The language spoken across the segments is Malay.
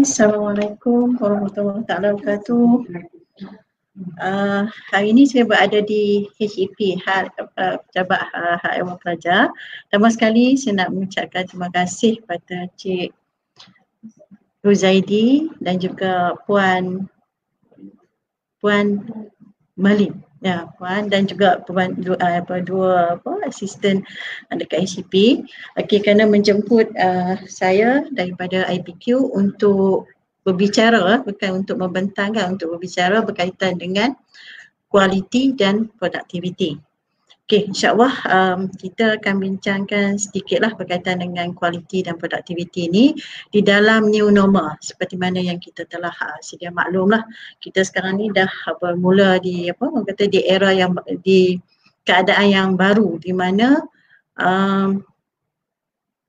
Assalamualaikum warahmatullahi wabarakatuh. Uh, hari ini saya berada di HEP, Hal uh, Pejabat uh, Hak Ewan Pelajar. Pertama sekali saya nak mengucapkan terima kasih kepada Cik Ruzaidi dan juga Puan Puan Malin ya puan. Dan juga puan dua, apa dua apa asisten dekat HCP okey kerana menjemput uh, saya daripada IPQ untuk berbicara bukan untuk membentangkan untuk berbicara berkaitan dengan kualiti dan produktiviti Okey, insyaAllah um, kita akan bincangkan sedikitlah berkaitan dengan kualiti dan produktiviti ini di dalam new normal seperti mana yang kita telah uh, sedia maklum lah. Kita sekarang ni dah bermula di apa orang kata di era yang di keadaan yang baru di mana um,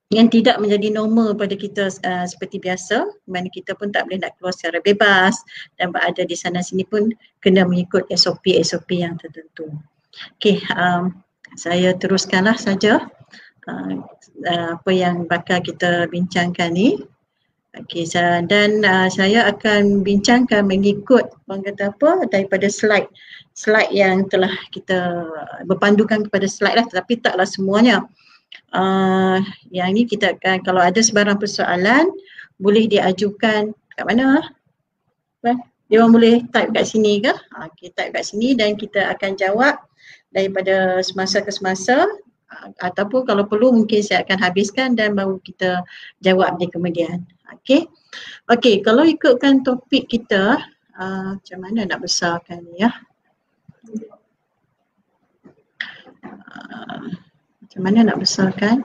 yang tidak menjadi normal pada kita uh, seperti biasa mana kita pun tak boleh nak keluar secara bebas dan berada di sana sini pun kena mengikut SOP-SOP yang tertentu. Okey, um, saya teruskanlah saja uh, uh, apa yang bakal kita bincangkan ni. Okey, dan uh, saya akan bincangkan mengikut orang kata apa daripada slide slide yang telah kita berpandukan kepada slide lah tetapi taklah semuanya. Uh, yang ini kita akan kalau ada sebarang persoalan boleh diajukan kat mana? Dia orang boleh type kat sini ke? Okay, type kat sini dan kita akan jawab daripada semasa ke semasa ataupun kalau perlu mungkin saya akan habiskan dan baru kita jawab di kemudian. Okey. Okey, kalau ikutkan topik kita uh, macam mana nak besarkan ya? Uh, macam mana nak besarkan?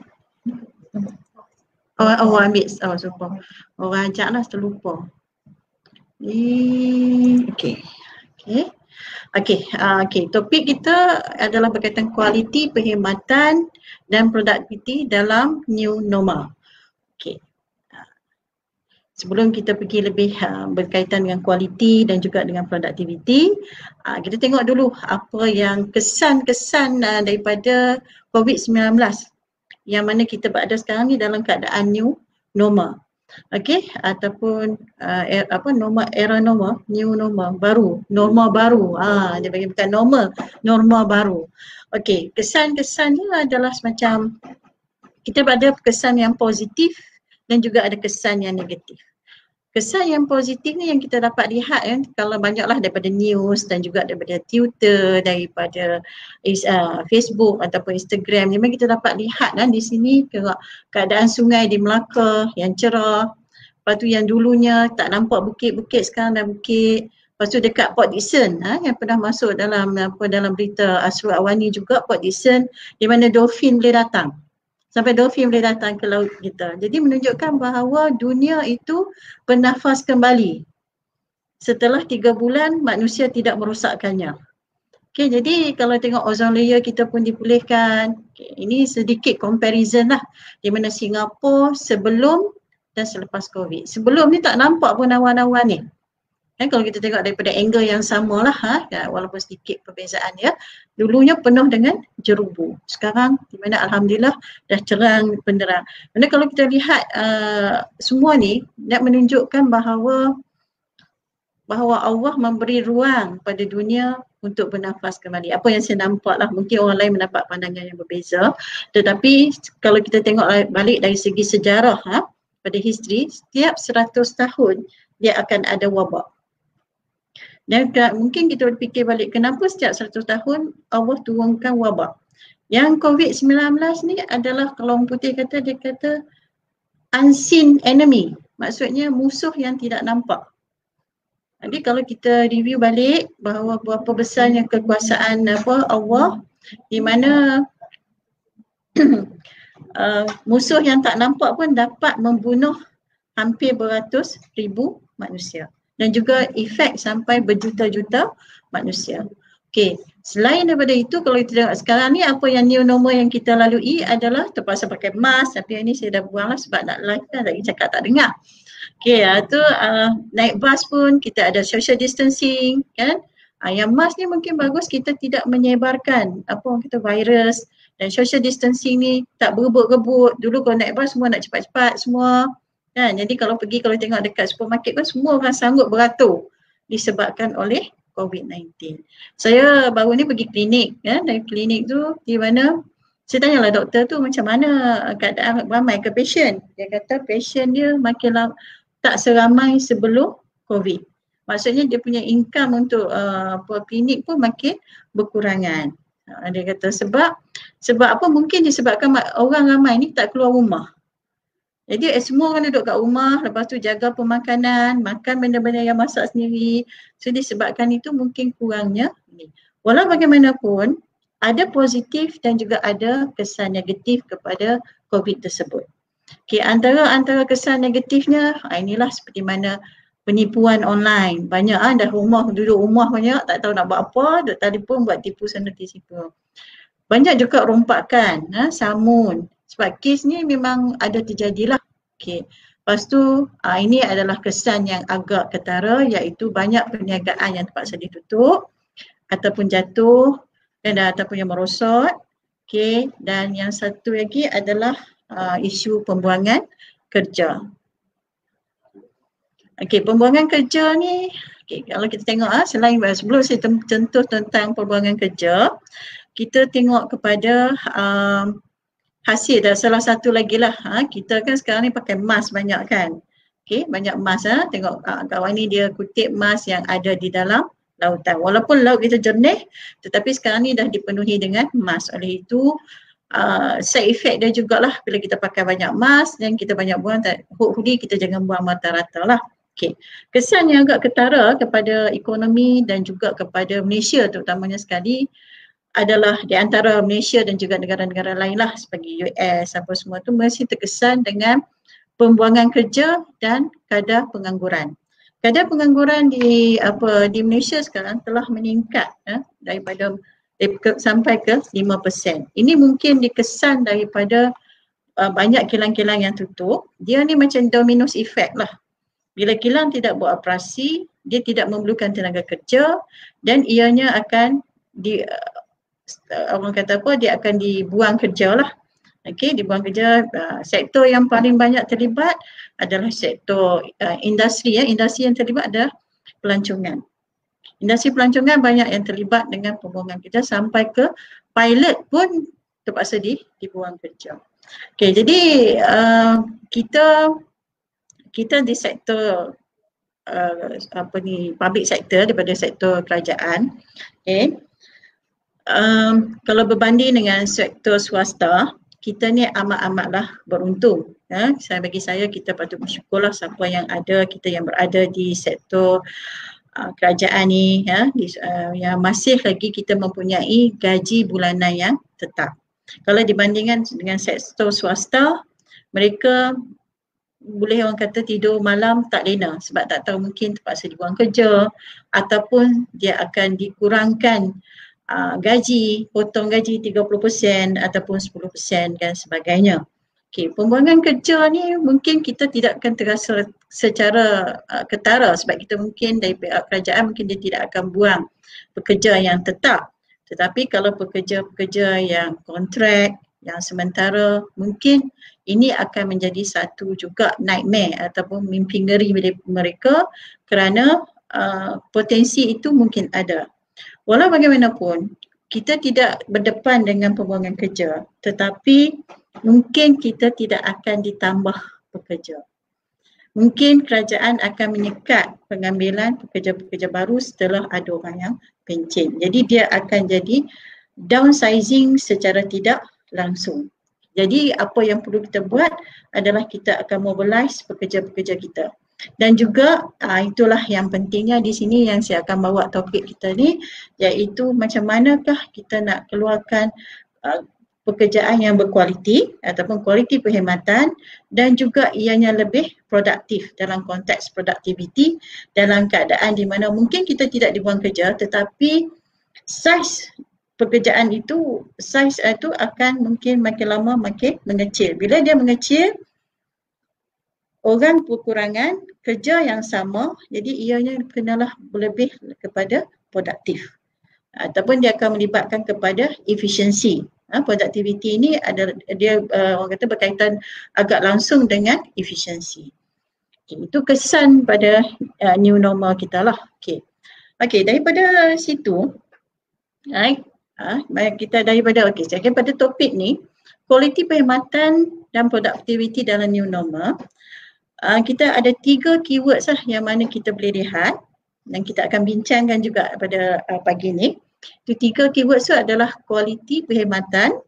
Oh, oh ambil, oh super. Orang ajak lah terlupa. Ni, okey. Okey. Okey, uh, okey. Topik kita adalah berkaitan kualiti, perkhidmatan dan produktiviti dalam new normal. Okey. Sebelum kita pergi lebih uh, berkaitan dengan kualiti dan juga dengan produktiviti, uh, kita tengok dulu apa yang kesan-kesan uh, daripada COVID-19 yang mana kita berada sekarang ni dalam keadaan new normal. Okey ataupun uh, er, apa normal era normal new normal baru normal baru. Ah dia bagi bukan normal normal baru. Okey kesan-kesannya adalah semacam kita ada kesan yang positif dan juga ada kesan yang negatif kesan yang positif ni yang kita dapat lihat kan kalau banyaklah daripada news dan juga daripada Twitter daripada uh, Facebook ataupun Instagram memang kita dapat lihat kan di sini keadaan sungai di Melaka yang cerah. Lepas tu yang dulunya tak nampak bukit-bukit sekarang dah bukit. Lepas tu dekat Port Dickson ha, yang pernah masuk dalam apa dalam berita Asru Awani juga Port Dickson di mana dolphin boleh datang sampai dolphin boleh datang ke laut kita. Jadi menunjukkan bahawa dunia itu bernafas kembali setelah tiga bulan manusia tidak merosakkannya. Okay, jadi kalau tengok ozon layer kita pun dipulihkan. Okay, ini sedikit comparison lah di mana Singapura sebelum dan selepas COVID. Sebelum ni tak nampak pun awan-awan ni. Kan kalau kita tengok daripada angle yang sama lah ha, ya, walaupun sedikit perbezaan ya. Dulunya penuh dengan jerubu. Sekarang di mana Alhamdulillah dah cerang penderang. Mana kalau kita lihat uh, semua ni nak menunjukkan bahawa bahawa Allah memberi ruang pada dunia untuk bernafas kembali. Apa yang saya nampak lah, mungkin orang lain mendapat pandangan yang berbeza. Tetapi kalau kita tengok balik dari segi sejarah ha, pada history, setiap 100 tahun dia akan ada wabak. Dan mungkin kita berfikir balik kenapa setiap 100 tahun Allah turunkan wabak. Yang COVID-19 ni adalah kalau orang putih kata dia kata unseen enemy. Maksudnya musuh yang tidak nampak. Jadi kalau kita review balik bahawa berapa besarnya kekuasaan apa Allah di mana uh, musuh yang tak nampak pun dapat membunuh hampir beratus ribu manusia dan juga efek sampai berjuta-juta manusia. Okey, selain daripada itu kalau kita tengok sekarang ni apa yang new normal yang kita lalui adalah terpaksa pakai mask tapi ini saya dah buang lah sebab nak live kan lagi cakap tak dengar. Okey, uh, tu uh, naik bas pun kita ada social distancing kan. Uh, yang mask ni mungkin bagus kita tidak menyebarkan apa orang kata virus dan social distancing ni tak berebut-rebut. Dulu kalau naik bas semua nak cepat-cepat semua kan jadi kalau pergi kalau tengok dekat supermarket kan semua orang sanggup beratur disebabkan oleh COVID-19. Saya baru ni pergi klinik ya dari klinik tu di mana saya tanyalah doktor tu macam mana keadaan ramai ke patient. Dia kata patient dia makin lama, tak seramai sebelum COVID. Maksudnya dia punya income untuk uh, klinik pun makin berkurangan. Uh, dia kata sebab sebab apa mungkin disebabkan orang ramai ni tak keluar rumah. Jadi eh, semua orang duduk kat rumah, lepas tu jaga pemakanan, makan benda-benda yang masak sendiri. So disebabkan itu mungkin kurangnya ni. Walau bagaimanapun, ada positif dan juga ada kesan negatif kepada COVID tersebut. Okay, antara antara kesan negatifnya, ah, inilah seperti mana penipuan online. Banyak ah dah rumah, duduk rumah banyak, tak tahu nak buat apa, duduk telefon buat tipu sana tipu. Banyak juga rompakan, ha, samun, sebab kes ni memang ada terjadilah. Okay. Lepas tu uh, ini adalah kesan yang agak ketara iaitu banyak perniagaan yang terpaksa ditutup ataupun jatuh dan ataupun yang merosot. Okay. Dan yang satu lagi adalah uh, isu pembuangan kerja. Okay, pembuangan kerja ni okay, kalau kita tengok ah selain sebelum saya tentu tentang pembuangan kerja, kita tengok kepada um, hasil dah salah satu lagi lah ha, kita kan sekarang ni pakai mask banyak kan okay, banyak mask ha. tengok ha, kawan ni dia kutip mask yang ada di dalam lautan walaupun laut kita jernih tetapi sekarang ni dah dipenuhi dengan mask oleh itu uh, side effect dia jugalah bila kita pakai banyak mask dan kita banyak buang hopefully kita jangan buang mata rata lah Okay. Kesan yang agak ketara kepada ekonomi dan juga kepada Malaysia terutamanya sekali adalah di antara Malaysia dan juga negara-negara lain lah seperti US apa semua tu masih terkesan dengan pembuangan kerja dan kadar pengangguran. Kadar pengangguran di apa di Malaysia sekarang telah meningkat ya, daripada sampai ke 5%. Ini mungkin dikesan daripada uh, banyak kilang-kilang yang tutup. Dia ni macam dominus effect lah. Bila kilang tidak buat operasi, dia tidak memerlukan tenaga kerja dan ianya akan di orang kata apa dia akan dibuang kerja lah. Okey dibuang kerja. Uh, sektor yang paling banyak terlibat adalah sektor uh, industri ya. Industri yang terlibat adalah pelancongan. Industri pelancongan banyak yang terlibat dengan pembuangan kerja sampai ke pilot pun terpaksa di, dibuang kerja. Okey jadi uh, kita kita di sektor uh, apa ni public sector daripada sektor kerajaan okey um, kalau berbanding dengan sektor swasta, kita ni amat-amatlah beruntung. Ya. Saya bagi saya kita patut bersyukurlah siapa yang ada, kita yang berada di sektor uh, kerajaan ni ya, di, uh, yang masih lagi kita mempunyai gaji bulanan yang tetap. Kalau dibandingkan dengan sektor swasta, mereka boleh orang kata tidur malam tak lena sebab tak tahu mungkin terpaksa dibuang kerja ataupun dia akan dikurangkan uh, gaji, potong gaji 30% ataupun 10% dan sebagainya. Okey, pembuangan kerja ni mungkin kita tidak akan terasa secara uh, ketara sebab kita mungkin dari pihak kerajaan mungkin dia tidak akan buang pekerja yang tetap. Tetapi kalau pekerja-pekerja yang kontrak, yang sementara mungkin ini akan menjadi satu juga nightmare ataupun mimpi ngeri mereka kerana uh, potensi itu mungkin ada. Walau bagaimanapun, kita tidak berdepan dengan pembuangan kerja tetapi mungkin kita tidak akan ditambah pekerja. Mungkin kerajaan akan menyekat pengambilan pekerja-pekerja baru setelah ada orang yang pencen. Jadi dia akan jadi downsizing secara tidak langsung. Jadi apa yang perlu kita buat adalah kita akan mobilize pekerja-pekerja kita dan juga uh, itulah yang pentingnya di sini yang saya akan bawa topik kita ni iaitu macam manakah kita nak keluarkan uh, pekerjaan yang berkualiti ataupun kualiti perkhidmatan dan juga ianya lebih produktif dalam konteks produktiviti dalam keadaan di mana mungkin kita tidak dibuang kerja tetapi saiz pekerjaan itu saiz itu akan mungkin makin lama makin mengecil. Bila dia mengecil orang kekurangan kerja yang sama jadi ianya kenalah lebih kepada produktif ataupun dia akan melibatkan kepada efisiensi ha, productivity ini ada dia uh, orang kata berkaitan agak langsung dengan efisiensi Okay, itu kesan pada uh, new normal kita lah. Okay. Okay, daripada situ, right, uh, kita daripada, okay, saya pada topik ni, kualiti perkhidmatan dan produktiviti dalam new normal, uh, kita ada tiga keywords lah yang mana kita boleh lihat dan kita akan bincangkan juga pada uh, pagi ni. Itu tiga keywords tu adalah kualiti perkhidmatan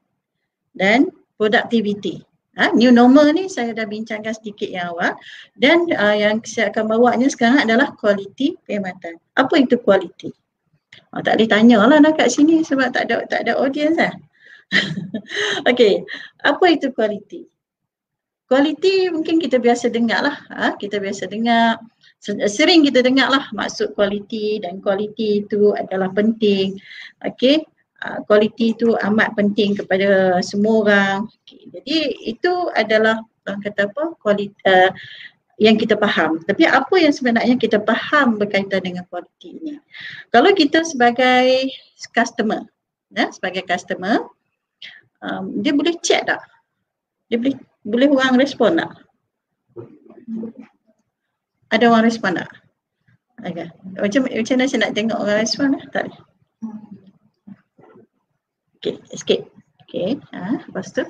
dan produktiviti. Ha, new normal ni saya dah bincangkan sedikit yang awal dan uh, yang saya akan bawanya sekarang adalah kualiti perkhidmatan. Apa itu kualiti? Oh, tak boleh tanya lah nak kat sini sebab tak ada tak ada audience lah. okay, apa itu kualiti? Kualiti mungkin kita biasa dengar lah. Ha, kita biasa dengar, sering kita dengar lah maksud kualiti dan kualiti itu adalah penting. Okay, kualiti uh, itu amat penting kepada semua orang. Okay. Jadi itu adalah orang kata apa kualiti uh, yang kita faham. Tapi apa yang sebenarnya kita faham berkaitan dengan kualiti ini? Kalau kita sebagai customer, ya, sebagai customer, um, dia boleh check tak? Dia boleh boleh orang respon tak? Ada orang respon tak? Okay. Macam macam mana saya nak tengok orang respon lah? Tak. Okay, escape. Okay, ha, lepas tu.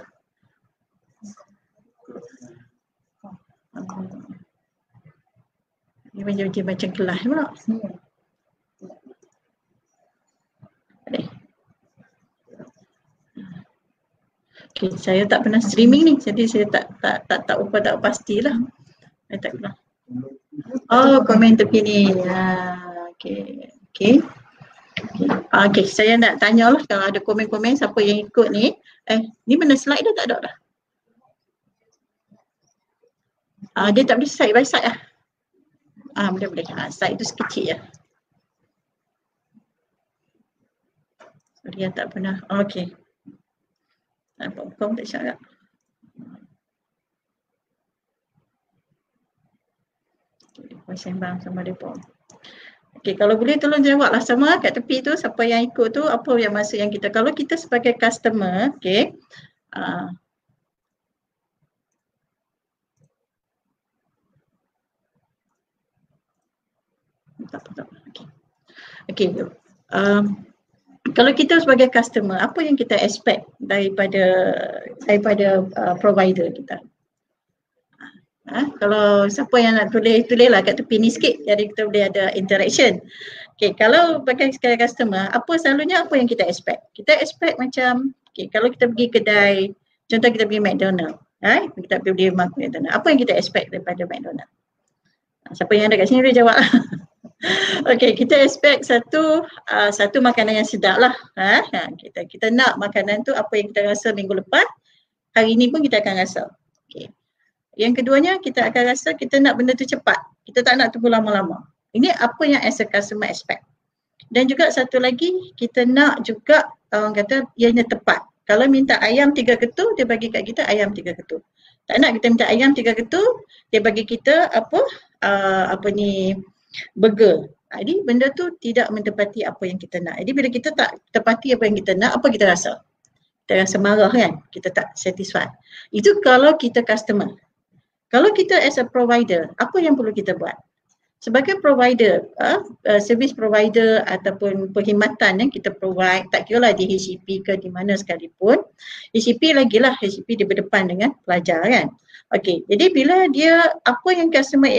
Ini macam macam macam kelas pula. Okay, saya tak pernah streaming ni, jadi saya tak tak tak tak apa tak pastilah. Saya tak pernah. Oh, komen tepi ni. Ha, okay. Okay. Ah, okay, saya nak tanya lah kalau ada komen-komen siapa yang ikut ni. Eh, ni mana slide dah tak ada dah? Ah, dia tak boleh side by side lah. Ah, boleh boleh. Ah, slide tu sekecil ya. Dia tak pernah. Okay. Apa kom tak syarat. Okay, sembang sama dia pun. Okay, kalau boleh tolong jawablah sama kat tepi tu siapa yang ikut tu apa yang maksud yang kita. Kalau kita sebagai customer, okay. Uh, tak tak apa. Okay. okay. Um, kalau kita sebagai customer, apa yang kita expect daripada daripada uh, provider kita? Ha? Kalau siapa yang nak tulis, tulislah kat tepi ni sikit jadi kita boleh ada interaction. Okay, kalau sekali customer, apa selalunya apa yang kita expect? Kita expect macam, okay, kalau kita pergi kedai, contoh kita pergi McDonald, ha? kita pergi McDonald, apa yang kita expect daripada McDonald? Ha, siapa yang ada kat sini boleh jawab. okay, kita expect satu uh, satu makanan yang sedap lah. Ha? ha? kita, kita nak makanan tu apa yang kita rasa minggu lepas, hari ni pun kita akan rasa. Okay. Yang keduanya kita akan rasa kita nak benda tu cepat. Kita tak nak tunggu lama-lama. Ini apa yang as a customer expect. Dan juga satu lagi kita nak juga orang kata ianya tepat. Kalau minta ayam tiga ketul, dia bagi kat kita ayam tiga ketul. Tak nak kita minta ayam tiga ketul, dia bagi kita apa uh, apa ni burger. Jadi benda tu tidak mentepati apa yang kita nak. Jadi bila kita tak tepati apa yang kita nak, apa kita rasa? Kita rasa marah kan? Kita tak satisfied. Itu kalau kita customer. Kalau kita as a provider, apa yang perlu kita buat? Sebagai provider, uh, uh, service provider ataupun perkhidmatan yang kita provide, tak kira lah di HCP ke di mana sekalipun, HCP lagi lah, HCP di berdepan dengan pelajar kan. Okay, jadi bila dia, apa yang customer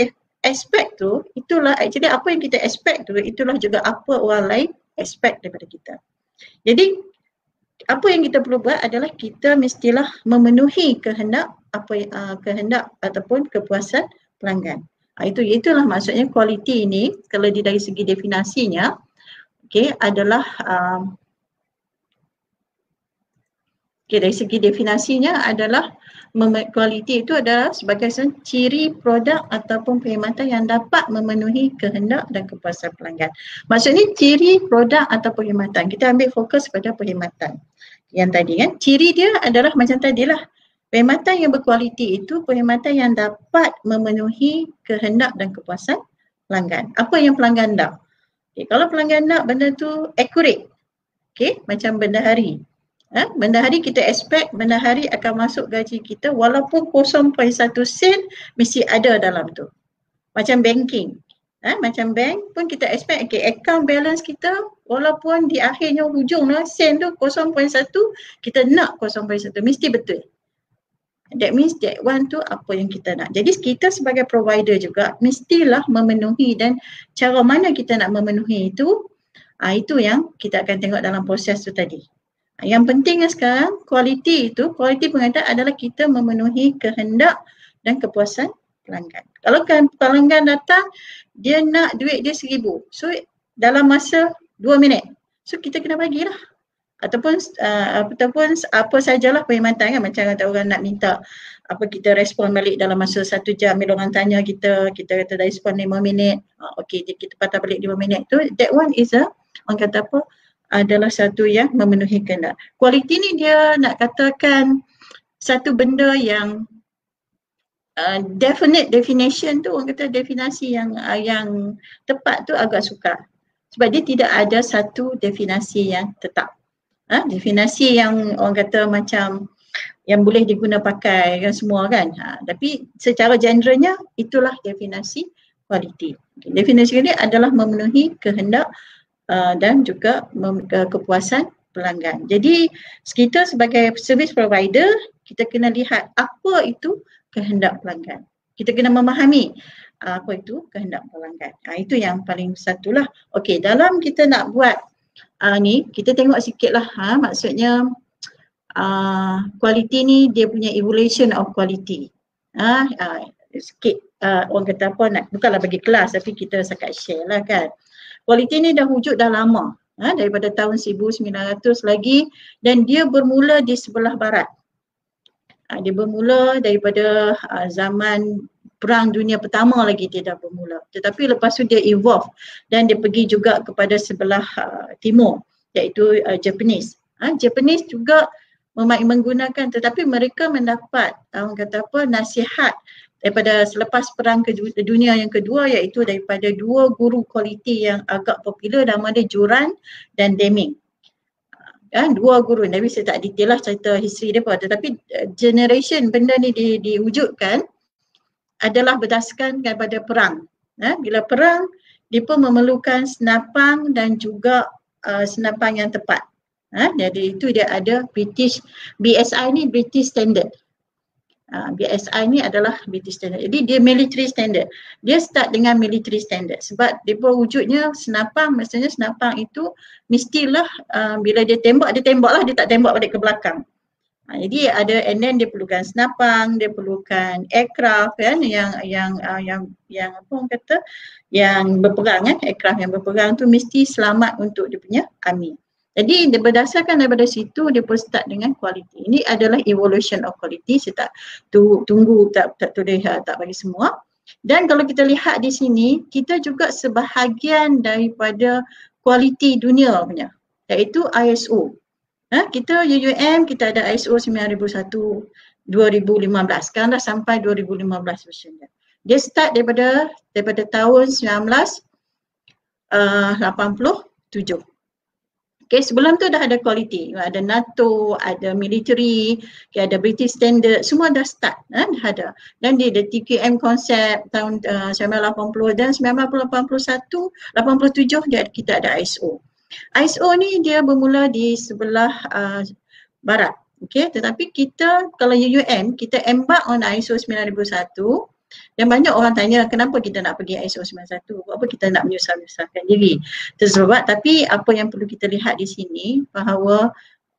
expect tu, itulah actually apa yang kita expect tu, itulah juga apa orang lain expect daripada kita. Jadi apa yang kita perlu buat adalah kita mestilah memenuhi kehendak apa uh, kehendak ataupun kepuasan pelanggan. Uh, itu itulah maksudnya kualiti ini kalau di dari segi definisinya okey adalah um, okey dari segi definisinya adalah kualiti itu adalah sebagai ciri produk ataupun perkhidmatan yang dapat memenuhi kehendak dan kepuasan pelanggan. Maksudnya ciri produk atau perkhidmatan. Kita ambil fokus pada perkhidmatan. Yang tadi kan, ciri dia adalah macam tadilah Perkhidmatan yang berkualiti itu perkhidmatan yang dapat memenuhi kehendak dan kepuasan pelanggan. Apa yang pelanggan nak? Okay, kalau pelanggan nak benda tu accurate, okay, macam benda hari. Ha? Benda hari kita expect benda hari akan masuk gaji kita walaupun 0.1 sen mesti ada dalam tu. Macam banking. Ha, macam bank pun kita expect okay, account balance kita walaupun di akhirnya hujung lah sen tu 0.1 kita nak 0.1 mesti betul. That means that one tu apa yang kita nak. Jadi kita sebagai provider juga mestilah memenuhi dan cara mana kita nak memenuhi itu ha, itu yang kita akan tengok dalam proses tu tadi. Yang pentingnya sekarang kualiti itu, kualiti pengadaan adalah kita memenuhi kehendak dan kepuasan pelanggan. Kalau kan pelanggan datang, dia nak duit dia seribu. So dalam masa dua minit. So kita kena bagilah. Ataupun uh, ataupun apa sajalah perkhidmatan kan macam kata orang nak minta apa kita respon balik dalam masa satu jam bila orang tanya kita kita kata dah respon lima minit uh, okey kita patah balik lima minit tu that one is a orang kata apa adalah satu yang memenuhi kena. Kualiti ni dia nak katakan satu benda yang Uh, definite definition tu orang kata definasi yang uh, yang tepat tu agak sukar sebab dia tidak ada satu definasi yang tetap ha? definasi yang orang kata macam yang boleh diguna pakai kan semua kan ha, tapi secara generalnya itulah definisi kualiti definisi ini adalah memenuhi kehendak uh, dan juga uh, kepuasan pelanggan jadi kita sebagai service provider kita kena lihat apa itu kehendak pelanggan. Kita kena memahami uh, apa itu kehendak pelanggan. Uh, itu yang paling satulah. Okey, dalam kita nak buat uh, ni, kita tengok sikitlah ha, maksudnya uh, ni dia punya evolution of quality. Ha, uh, sikit uh, orang kata apa nak, bukanlah bagi kelas tapi kita sekat share lah kan. Kualiti ni dah wujud dah lama. Ha, daripada tahun 1900 lagi dan dia bermula di sebelah barat uh, dia bermula daripada uh, zaman perang dunia pertama lagi dia dah bermula tetapi lepas tu dia evolve dan dia pergi juga kepada sebelah uh, timur iaitu uh, Japanese uh, Japanese juga menggunakan tetapi mereka mendapat orang uh, kata apa nasihat daripada selepas perang dunia yang kedua iaitu daripada dua guru kualiti yang agak popular nama dia Juran dan Deming. Ya, dua guru. Nabi saya tak detail lah cerita history dia pada tapi uh, generation benda ni di, diwujudkan adalah berdasarkan kepada perang. Ya, bila perang dia pun memerlukan senapang dan juga uh, senapang yang tepat. Ha? jadi itu dia ada British BSI ni British Standard Ah, BSI ni adalah British Standard. Jadi dia military standard. Dia start dengan military standard sebab dia wujudnya senapang, maksudnya senapang itu mestilah uh, bila dia tembak, dia tembak lah, dia tak tembak balik ke belakang. Uh, jadi ada and then dia perlukan senapang, dia perlukan aircraft kan yang yang uh, yang yang apa orang kata yang berperang kan, aircraft yang berperang tu mesti selamat untuk dia punya army. Jadi dia berdasarkan daripada situ dia pun start dengan quality. Ini adalah evolution of quality. Saya tak tu, tunggu tak tak tulis ha, tak bagi semua. Dan kalau kita lihat di sini kita juga sebahagian daripada kualiti dunia punya iaitu ISO. Ha, kita UUM kita ada ISO 9001 2015. Sekarang dah sampai 2015 version dia. Dia start daripada daripada tahun 1987. Uh, Okay, sebelum tu dah ada quality. Ada NATO, ada military, okay, ada British standard, semua dah start. Eh, dah ada. Dan dia ada TQM konsep tahun uh, 1980 dan 1981, 87 dia, kita ada ISO. ISO ni dia bermula di sebelah uh, barat. Okay, tetapi kita kalau UUM, kita embark on ISO 9001 dan banyak orang tanya kenapa kita nak pergi ISO 91, buat apa kita nak menyusah-menyusahkan diri. Tersebab tapi apa yang perlu kita lihat di sini bahawa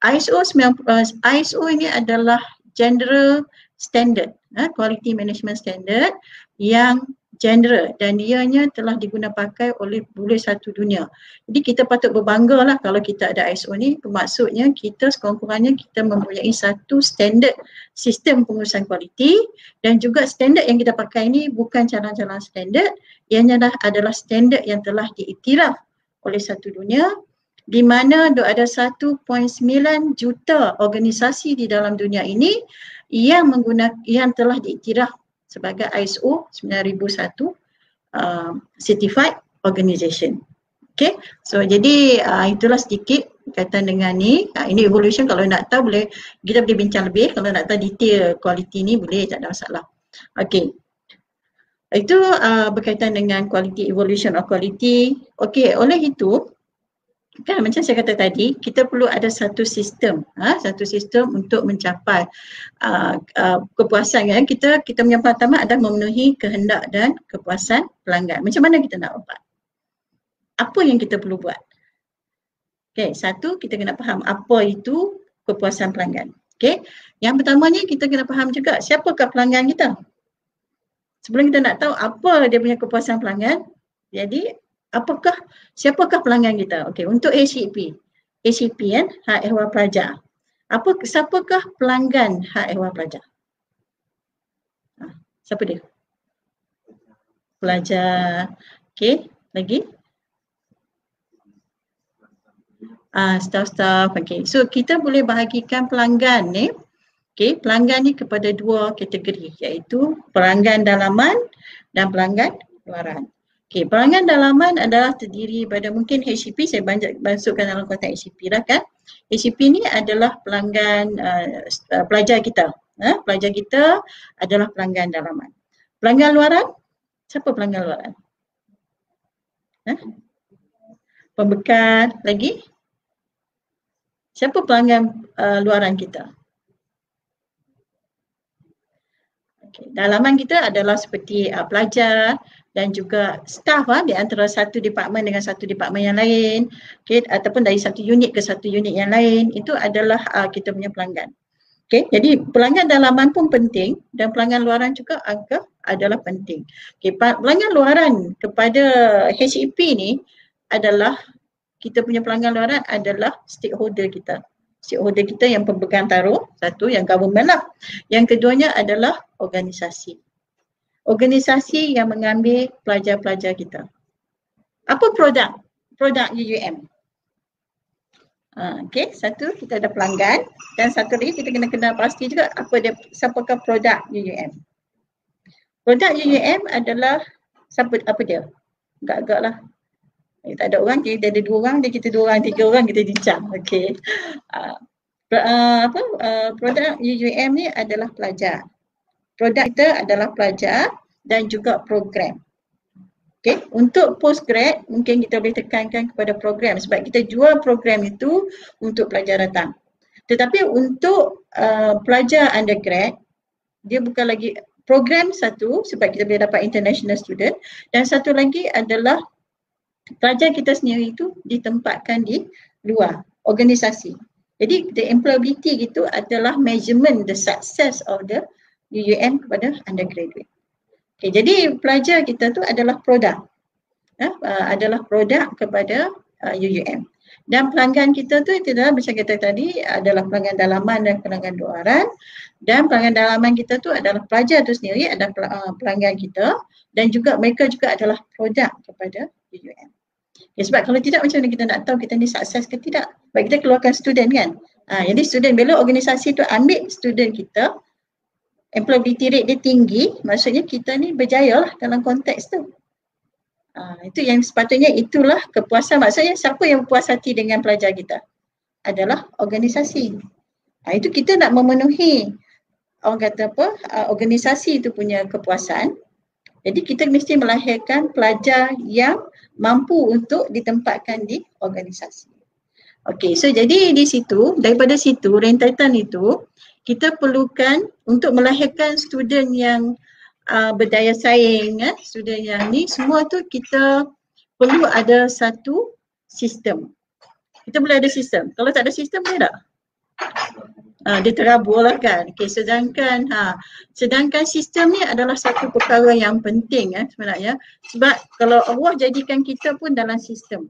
ISO 90, uh, ISO ini adalah general standard, uh, quality management standard yang genre dan ianya telah diguna pakai oleh boleh satu dunia. Jadi kita patut berbangga lah kalau kita ada ISO ni bermaksudnya kita sekurang-kurangnya kita mempunyai satu standard sistem pengurusan kualiti dan juga standard yang kita pakai ni bukan jalan-jalan standard ianya adalah standard yang telah diiktiraf oleh satu dunia di mana ada 1.9 juta organisasi di dalam dunia ini yang menggunakan yang telah diiktiraf sebagai ISO 9001 uh, certified organization. Okay, so jadi uh, itulah sedikit kaitan dengan ni. Uh, ini evolution kalau nak tahu boleh kita boleh bincang lebih. Kalau nak tahu detail quality ni boleh tak ada masalah. Okay. Itu uh, berkaitan dengan quality evolution of quality. Okey, oleh itu kan macam saya kata tadi, kita perlu ada satu sistem, ha? satu sistem untuk mencapai uh, uh, kepuasan kan. Kita kita punya pertama adalah memenuhi kehendak dan kepuasan pelanggan. Macam mana kita nak buat? Apa yang kita perlu buat? Okey, satu kita kena faham apa itu kepuasan pelanggan. Okey. Yang pertamanya kita kena faham juga siapakah pelanggan kita? sebelum kita nak tahu apa dia punya kepuasan pelanggan, jadi apakah, siapakah pelanggan kita? Okey, untuk HCP, HCP kan, hak ehwal pelajar. Apa, siapakah pelanggan hak ehwal pelajar? Ha, siapa dia? Pelajar. Okey, lagi? Ah, staff-staff. Okey, so kita boleh bahagikan pelanggan ni Okay, pelanggan ni kepada dua kategori iaitu pelanggan dalaman dan pelanggan luaran. Okay, pelanggan dalaman adalah terdiri pada mungkin HCP, saya banyak masukkan dalam konteks HCP lah kan. HCP ni adalah pelanggan uh, pelajar kita. Uh, pelajar kita adalah pelanggan dalaman. Pelanggan luaran, siapa pelanggan luaran? Huh? Pembekal lagi? Siapa pelanggan uh, luaran kita? Okay. Dalaman kita adalah seperti uh, pelajar dan juga staff uh, di antara satu departmen dengan satu departmen yang lain okay, ataupun dari satu unit ke satu unit yang lain itu adalah uh, kita punya pelanggan. Okay, jadi pelanggan dalaman pun penting dan pelanggan luaran juga agak adalah penting. Okay, pelanggan luaran kepada HEP ni adalah kita punya pelanggan luaran adalah stakeholder kita stakeholder kita yang pemegang taruh, satu yang government lah. Yang keduanya adalah organisasi. Organisasi yang mengambil pelajar-pelajar kita. Apa produk? Produk UUM. Uh, okay, satu kita ada pelanggan dan satu lagi kita kena kenal pasti juga apa dia, siapakah produk UUM. Produk UUM adalah siapa, apa dia? Agak-agak lah Eh, tak ada orang, kita ada dua orang, dia kita dua orang, tiga orang kita bincang. Okay. Uh, uh, apa, uh, produk UUM ni adalah pelajar. Produk kita adalah pelajar dan juga program. Okay. Untuk postgrad, mungkin kita boleh tekankan kepada program sebab kita jual program itu untuk pelajar datang. Tetapi untuk uh, pelajar undergrad, dia bukan lagi program satu sebab kita boleh dapat international student dan satu lagi adalah pelajar kita sendiri itu ditempatkan di luar organisasi. Jadi the employability itu adalah measurement the success of the UUM kepada undergraduate. Okay, jadi pelajar kita tu adalah produk. Uh, adalah produk kepada uh, UUM. Dan pelanggan kita tu itu adalah macam kita tadi adalah pelanggan dalaman dan pelanggan luaran. Dan pelanggan dalaman kita tu adalah pelajar tu sendiri adalah uh, pelanggan kita dan juga mereka juga adalah produk kepada UUM. Ya, sebab kalau tidak macam mana kita nak tahu kita ni sukses ke tidak? Sebab kita keluarkan student kan. Ha, jadi student bila organisasi tu ambil student kita, employability rate dia tinggi, maksudnya kita ni berjaya lah dalam konteks tu. Ha, itu yang sepatutnya itulah kepuasan. Maksudnya siapa yang puas hati dengan pelajar kita? Adalah organisasi. Ha, itu kita nak memenuhi orang kata apa, uh, organisasi itu punya kepuasan. Jadi kita mesti melahirkan pelajar yang mampu untuk ditempatkan di organisasi. Okey, so jadi di situ, daripada situ, rentetan itu, kita perlukan untuk melahirkan student yang uh, berdaya saing, eh, student yang ni, semua tu kita perlu ada satu sistem. Kita boleh ada sistem. Kalau tak ada sistem, boleh tak? Uh, dia terabur lah kan. Okay, sedangkan ha, sedangkan sistem ni adalah satu perkara yang penting eh, sebenarnya. Sebab kalau Allah jadikan kita pun dalam sistem.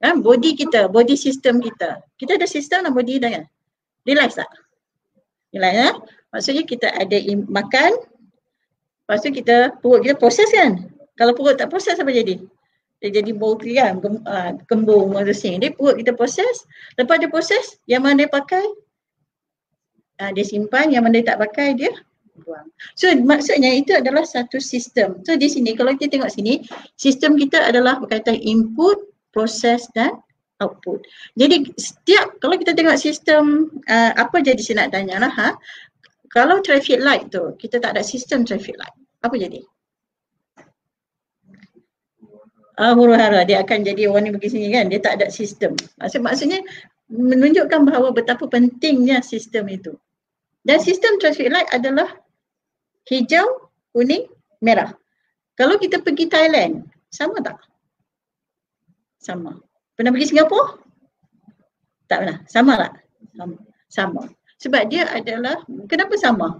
Ha, body kita, body system kita. Kita ada sistem dan body dah kan? Realize tak? Realize ya? Maksudnya kita ada makan, lepas tu kita, perut kita proses kan? Kalau perut tak proses apa jadi? Dia jadi bau kan, uh, kembung macam ni. Dia perut kita proses, lepas dia proses, yang mana dia pakai, uh, dia simpan, yang mana dia tak pakai, dia buang. So maksudnya itu adalah satu sistem. So di sini kalau kita tengok sini, sistem kita adalah berkaitan input, proses dan output. Jadi setiap, kalau kita tengok sistem, uh, apa jadi saya nak tanya lah ha, kalau traffic light tu, kita tak ada sistem traffic light. apa jadi? Ah, huru hara dia akan jadi orang ni pergi sini kan dia tak ada sistem. Maksud, maksudnya menunjukkan bahawa betapa pentingnya sistem itu. Dan sistem traffic light adalah hijau, kuning, merah. Kalau kita pergi Thailand, sama tak? Sama. Pernah pergi Singapura? Tak pernah. Sama tak? Sama. sama. Sebab dia adalah, kenapa sama?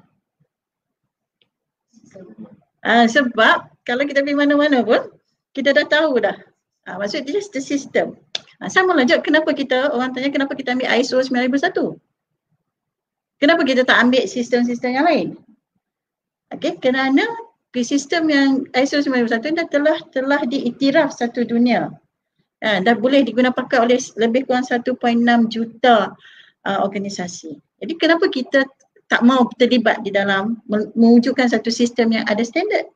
Ah, sebab kalau kita pergi mana-mana pun, kita dah tahu dah. Ha, maksud dia the system. Ha, sama lah Jod, kenapa kita, orang tanya kenapa kita ambil ISO 9001? Kenapa kita tak ambil sistem-sistem yang lain? Okay, kerana sistem yang ISO 9001 dah telah telah diiktiraf satu dunia. Ha, dah boleh digunakan pakai oleh lebih kurang 1.6 juta uh, organisasi. Jadi kenapa kita tak mau terlibat di dalam mewujudkan satu sistem yang ada standard?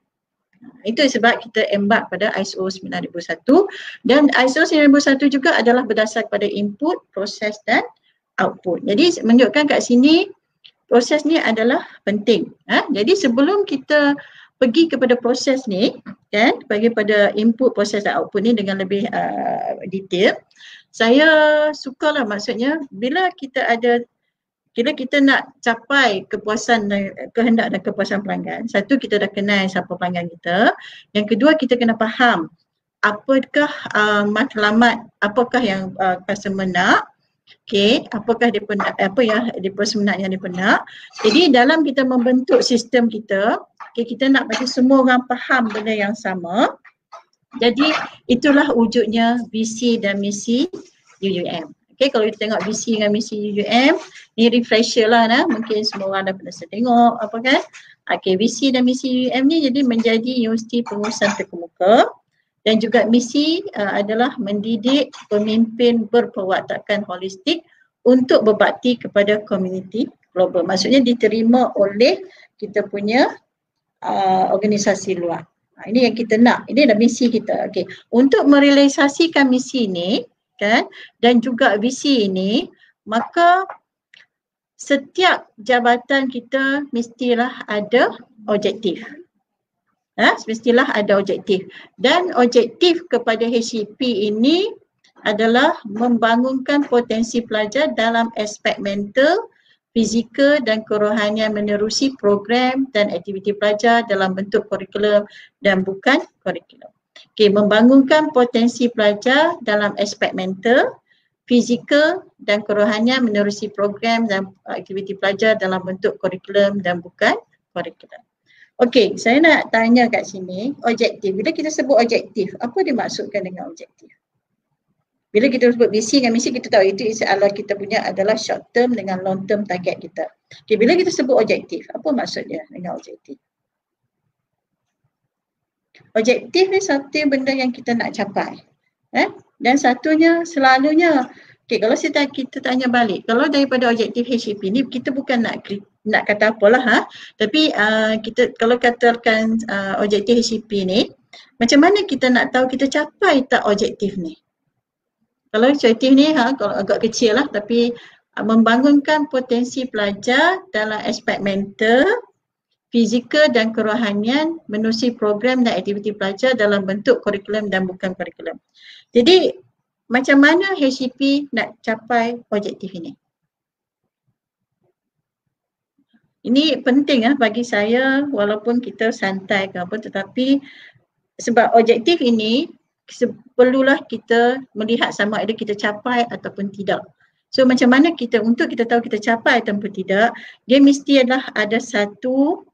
Itu sebab kita embark pada ISO 9001 dan ISO 9001 juga adalah berdasar pada input, proses dan output. Jadi menunjukkan kat sini proses ni adalah penting. Ha? Jadi sebelum kita pergi kepada proses ni kan bagi pada input, proses dan output ni dengan lebih uh, detail saya sukalah maksudnya bila kita ada kira kita nak capai kepuasan dan kehendak dan kepuasan pelanggan, satu kita dah kenal siapa pelanggan kita. Yang kedua kita kena faham apakah uh, matlamat, apakah yang uh, customer nak. Okay, apakah dia pernah, apa yang dia sebenarnya dia pernah. Jadi dalam kita membentuk sistem kita, okay, kita nak bagi semua orang faham benda yang sama. Jadi itulah wujudnya visi dan misi UUM. Okay, kalau kita tengok visi dengan misi UUM, ni refresher lah nah. Mungkin semua orang dah pernah tengok apa kan. Okay, visi dan misi UUM ni jadi menjadi universiti pengurusan terkemuka dan juga misi uh, adalah mendidik pemimpin berperwatakan holistik untuk berbakti kepada komuniti global. Maksudnya diterima oleh kita punya uh, organisasi luar. Ha, ini yang kita nak. Ini adalah misi kita. Okay. Untuk merealisasikan misi ini, kan dan juga visi ini maka setiap jabatan kita mestilah ada objektif ha? mestilah ada objektif dan objektif kepada HCP ini adalah membangunkan potensi pelajar dalam aspek mental, fizikal dan kerohanian menerusi program dan aktiviti pelajar dalam bentuk kurikulum dan bukan kurikulum. Okay, membangunkan potensi pelajar dalam aspek mental, fizikal dan kerohanian menerusi program dan aktiviti pelajar dalam bentuk kurikulum dan bukan kurikulum. Okey, saya nak tanya kat sini, objektif. Bila kita sebut objektif, apa dimaksudkan dengan objektif? Bila kita sebut visi dengan misi, kita tahu itu adalah kita punya adalah short term dengan long term target kita. Okey, bila kita sebut objektif, apa maksudnya dengan objektif? Objektif ni satu benda yang kita nak capai. Eh? Dan satunya selalunya, okay, kalau kita, kita tanya balik, kalau daripada objektif HCP ni kita bukan nak nak kata apalah ha, tapi uh, kita kalau katakan uh, objektif HCP ni, macam mana kita nak tahu kita capai tak objektif ni? Kalau objektif ni ha, kalau agak kecil lah tapi uh, membangunkan potensi pelajar dalam aspek mental, fizikal dan kerohanian menerusi program dan aktiviti pelajar dalam bentuk kurikulum dan bukan kurikulum. Jadi macam mana HCP nak capai objektif ini? Ini penting ah bagi saya walaupun kita santai ke apa tetapi sebab objektif ini perlulah kita melihat sama ada kita capai ataupun tidak. So macam mana kita untuk kita tahu kita capai ataupun tidak, dia mesti adalah ada satu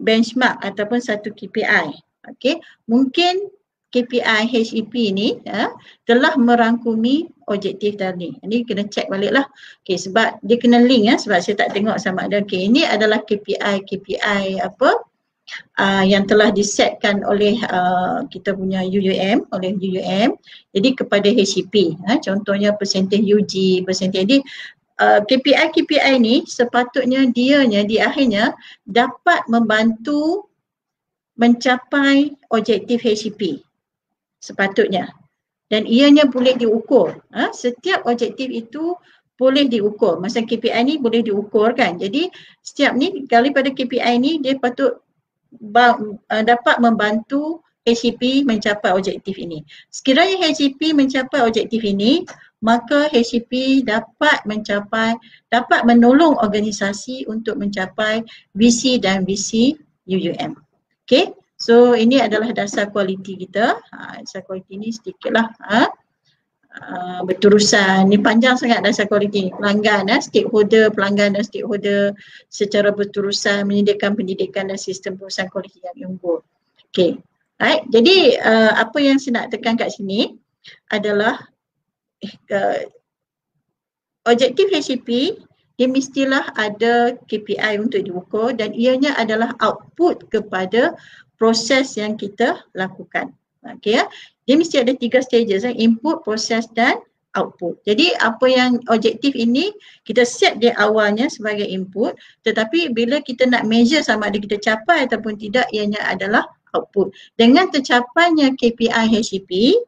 benchmark ataupun satu KPI. Okey, mungkin KPI HEP ni ya, telah merangkumi objektif tadi. Ini kena cek baliklah. Okey, sebab dia kena link ya sebab saya tak tengok sama ada okey ini adalah KPI KPI apa uh, yang telah disetkan oleh uh, kita punya UUM oleh UUM. Jadi kepada HCP ya, contohnya persentage UG, persentage jadi Uh, KPI KPI ni sepatutnya dianya di akhirnya dapat membantu mencapai objektif HCP sepatutnya dan ianya boleh diukur ha? setiap objektif itu boleh diukur masa KPI ni boleh diukur kan jadi setiap ni kali pada KPI ni dia patut uh, dapat membantu HCP mencapai objektif ini. Sekiranya HCP mencapai objektif ini, maka HCP dapat mencapai, dapat menolong organisasi untuk mencapai visi dan visi UUM. Okay, so ini adalah dasar kualiti kita. Ha, dasar kualiti ni sedikitlah ha. Uh, berterusan. Ni panjang sangat dasar kualiti. Pelanggan, eh, stakeholder, pelanggan dan stakeholder secara berterusan menyediakan pendidikan dan sistem perusahaan kualiti yang unggul. Okay. Right. Jadi uh, apa yang saya nak tekan kat sini adalah uh, objektif HCP dia mestilah ada KPI untuk diukur dan ianya adalah output kepada proses yang kita lakukan. Okay ya. Dia mesti ada tiga stages, eh? input, proses dan output. Jadi apa yang objektif ini kita set di awalnya sebagai input tetapi bila kita nak measure sama ada kita capai ataupun tidak ianya adalah output. Dengan tercapainya KPI HCP,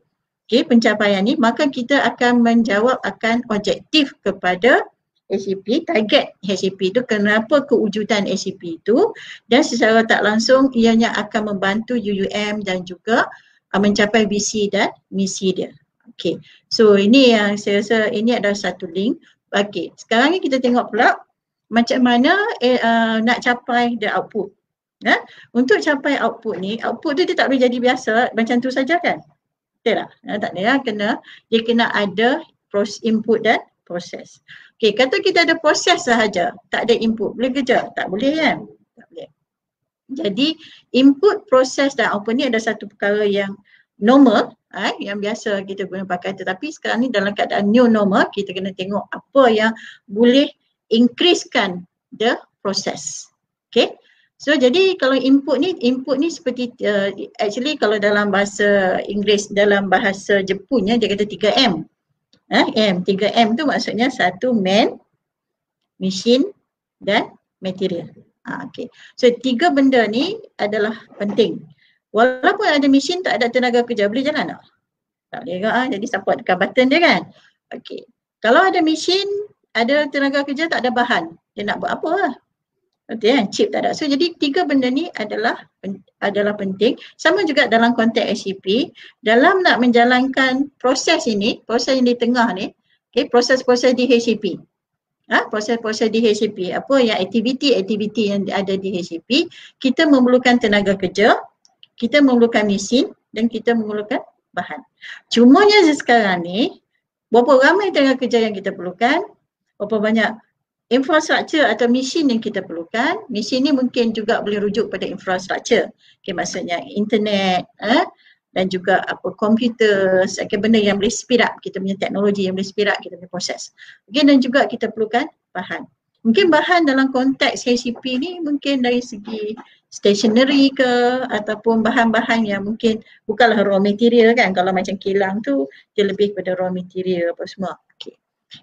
okay, pencapaian ni maka kita akan menjawab akan objektif kepada HCP, target HCP itu kenapa kewujudan HCP itu dan secara tak langsung ianya akan membantu UUM dan juga uh, mencapai visi dan misi dia. Okay, so ini yang saya rasa ini adalah satu link. Okay, sekarang ni kita tengok pula macam mana eh, uh, nak capai the output. Ya? Untuk capai output ni, output tu dia tak boleh jadi biasa macam tu saja kan? Betul tak? Ya, tak ada ya, kena, dia kena ada input dan proses. Okay, kata kita ada proses sahaja, tak ada input, boleh kerja? Tak boleh kan? Tak boleh. Jadi input, proses dan output ni ada satu perkara yang normal eh, yang biasa kita guna pakai tetapi sekarang ni dalam keadaan new normal kita kena tengok apa yang boleh increasekan the process. Okay. So jadi kalau input ni, input ni seperti uh, actually kalau dalam bahasa Inggeris, dalam bahasa Jepunnya dia kata 3M. Eh, M, 3M tu maksudnya satu man, machine dan material. Ha, okay. So tiga benda ni adalah penting. Walaupun ada mesin tak ada tenaga kerja, boleh jalan tak? Tak boleh ke? Ha? Jadi support dekat button dia kan? Okay. Kalau ada mesin, ada tenaga kerja, tak ada bahan. Dia nak buat apa lah? Betul kan? Chip tak ada. So jadi tiga benda ni adalah adalah penting. Sama juga dalam konteks SCP. Dalam nak menjalankan proses ini, proses yang di tengah ni, okay, proses-proses di HCP ha, proses-proses di HCP, apa yang aktiviti-aktiviti yang ada di HCP, kita memerlukan tenaga kerja, kita memerlukan mesin dan kita memerlukan bahan. Cumanya sekarang ni, berapa ramai tenaga kerja yang kita perlukan, berapa banyak infrastruktur atau mesin yang kita perlukan, mesin ni mungkin juga boleh rujuk pada infrastruktur. Okay, maksudnya internet, eh, dan juga apa komputer, okay, benda yang boleh speed up kita punya teknologi yang boleh speed up kita punya proses. Okay, dan juga kita perlukan bahan. Mungkin bahan dalam konteks HCP ni mungkin dari segi stationery ke ataupun bahan-bahan yang mungkin bukanlah raw material kan kalau macam kilang tu dia lebih kepada raw material apa semua. Okay.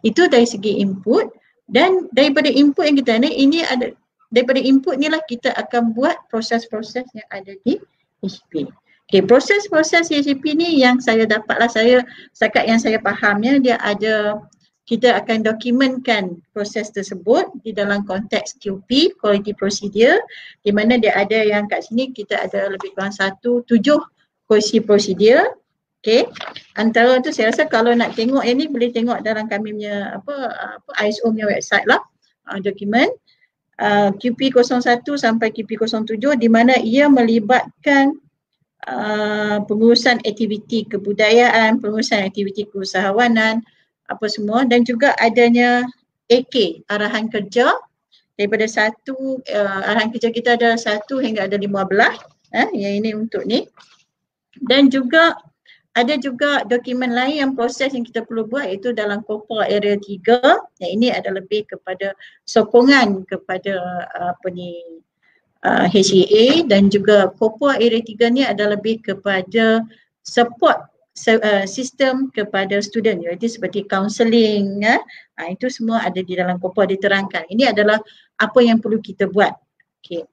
Itu dari segi input dan daripada input yang kita ni ini ada daripada input ni lah kita akan buat proses-proses yang ada di HCP. Okay, proses-proses CCP ni yang saya dapatlah saya setakat yang saya fahamnya dia ada kita akan dokumentkan proses tersebut di dalam konteks QP, Quality Procedure di mana dia ada yang kat sini kita ada lebih kurang satu, tujuh quality procedure Okay, antara tu saya rasa kalau nak tengok yang ni boleh tengok dalam kami punya apa, apa ISO punya website lah. Uh, dokumen. Uh, QP01 sampai QP07 di mana ia melibatkan Uh, pengurusan aktiviti kebudayaan, pengurusan aktiviti keusahawanan, apa semua. Dan juga adanya AK, arahan kerja. Daripada satu, uh, arahan kerja kita ada satu hingga ada lima belah eh, yang ini untuk ni. Dan juga ada juga dokumen lain yang proses yang kita perlu buat iaitu dalam Kopa Area 3 yang ini ada lebih kepada sokongan kepada uh, apa ni uh, HEA dan juga COPA Area 3 ni ada lebih kepada support uh, sistem kepada student iaitu seperti counselling ya. Uh, itu semua ada di dalam COPA diterangkan. Ini adalah apa yang perlu kita buat. Okay.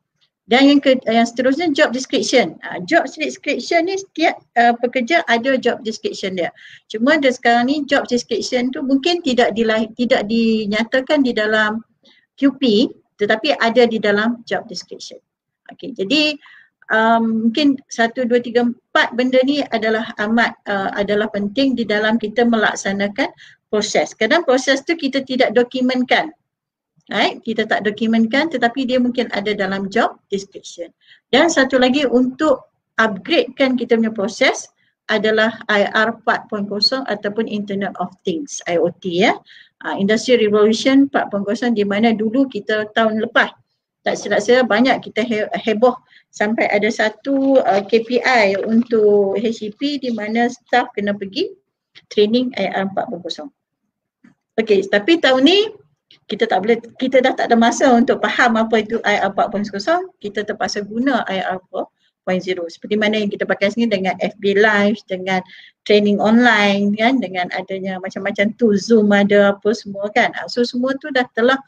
Dan yang ke, yang seterusnya job description. Uh, job description ni setiap uh, pekerja ada job description dia. Cuma dia sekarang ni job description tu mungkin tidak dilah, tidak dinyatakan di dalam QP tetapi ada di dalam job description. Okey, jadi um, mungkin satu, dua, tiga, empat benda ni adalah amat uh, adalah penting di dalam kita melaksanakan proses. Kadang proses tu kita tidak dokumenkan. Right? Kita tak dokumenkan tetapi dia mungkin ada dalam job description. Dan satu lagi untuk upgradekan kita punya proses adalah IR 4.0 ataupun Internet of Things IoT ya. Uh, Industry Revolution 4.0 di mana dulu kita tahun lepas tak silap saya banyak kita he- heboh sampai ada satu uh, KPI untuk HEP di mana staff kena pergi training IR 4.0. Okey, tapi tahun ni kita tak boleh kita dah tak ada masa untuk faham apa itu IR 4.0, kita terpaksa guna IR 4.0 seperti mana yang kita pakai sini dengan FB Live, dengan training online kan, dengan adanya macam-macam tu Zoom ada apa semua kan. Ah, so semua tu dah telah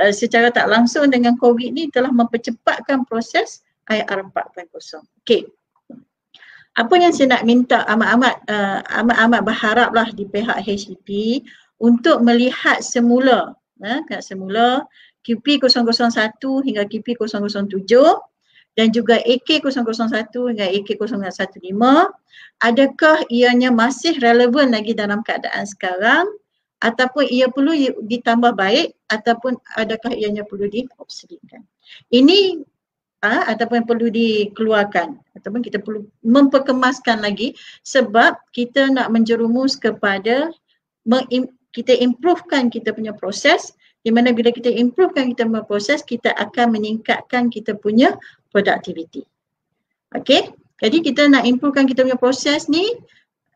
uh, secara tak langsung dengan COVID ni telah mempercepatkan proses IR 4.0. Okey. Apa yang saya nak minta amat-amat uh, amat-amat berharaplah di pihak HCP untuk melihat semula uh, semula QP001 hingga QP007 dan juga AK001 hingga AK015 adakah ianya masih relevan lagi dalam keadaan sekarang ataupun ia perlu ditambah baik ataupun adakah ianya perlu diobsolitkan. Ini uh, ataupun perlu dikeluarkan ataupun kita perlu memperkemaskan lagi sebab kita nak menjerumus kepada kita improvekan kita punya proses di mana bila kita improvekan kita punya proses kita akan meningkatkan kita punya productivity. Okay, jadi kita nak improvekan kita punya proses ni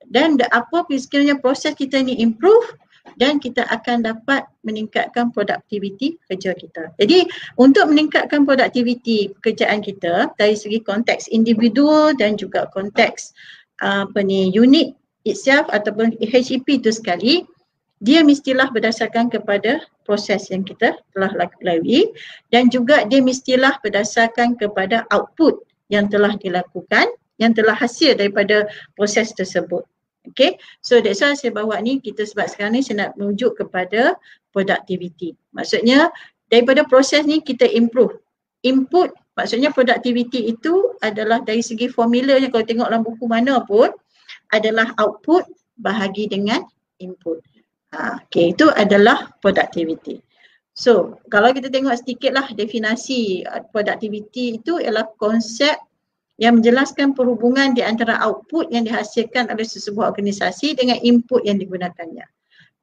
dan apa sekiranya proses kita ni improve dan kita akan dapat meningkatkan productivity kerja kita. Jadi untuk meningkatkan productivity pekerjaan kita dari segi konteks individu dan juga konteks apa ni unit itself ataupun HEP itu sekali dia mestilah berdasarkan kepada proses yang kita telah lalui dan juga dia mestilah berdasarkan kepada output yang telah dilakukan yang telah hasil daripada proses tersebut. Okay, so that's why saya bawa ni kita sebab sekarang ni saya nak menuju kepada productivity. Maksudnya daripada proses ni kita improve. Input maksudnya productivity itu adalah dari segi formulanya kalau tengok dalam buku mana pun adalah output bahagi dengan input. Ha, okay, itu adalah productivity. So, kalau kita tengok sedikit lah definasi uh, productivity itu ialah konsep yang menjelaskan perhubungan di antara output yang dihasilkan oleh sesebuah organisasi dengan input yang digunakannya.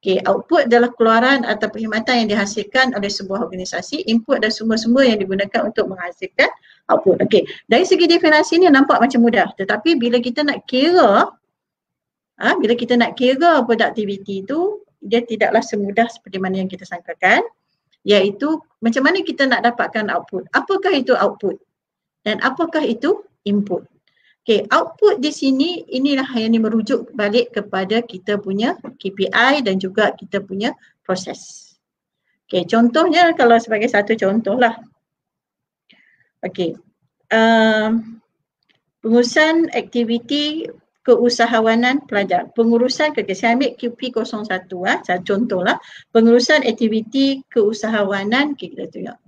Okay, output adalah keluaran atau perkhidmatan yang dihasilkan oleh sebuah organisasi, input adalah sumber-sumber yang digunakan untuk menghasilkan output. Okay, dari segi definisi ini nampak macam mudah tetapi bila kita nak kira, ha, bila kita nak kira productivity itu, dia tidaklah semudah seperti mana yang kita sangkakan iaitu macam mana kita nak dapatkan output. Apakah itu output? Dan apakah itu input? Okay, output di sini inilah yang merujuk balik kepada kita punya KPI dan juga kita punya proses. Okay, contohnya kalau sebagai satu contoh lah. Okay, um, pengurusan aktiviti keusahawanan pelajar. Pengurusan kerja, saya ambil QP01 lah, saya contoh lah. Pengurusan aktiviti keusahawanan, okay, kita tengok.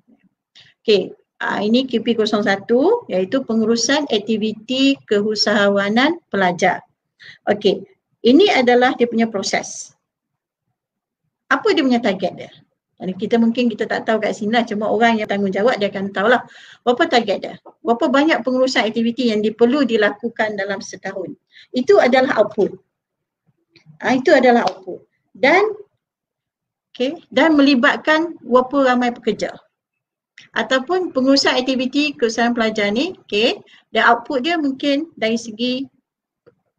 Okay, uh, ini QP01 iaitu pengurusan aktiviti keusahawanan pelajar. Okey, ini adalah dia punya proses. Apa dia punya target dia? Dan kita mungkin kita tak tahu kat sini lah, cuma orang yang tanggungjawab dia akan tahu lah berapa target dia. Berapa banyak pengurusan aktiviti yang perlu dilakukan dalam setahun. Itu adalah output. Ha, itu adalah output. Dan okay, dan melibatkan berapa ramai pekerja. Ataupun pengurusan aktiviti keusahaan pelajar ni, okay, dan output dia mungkin dari segi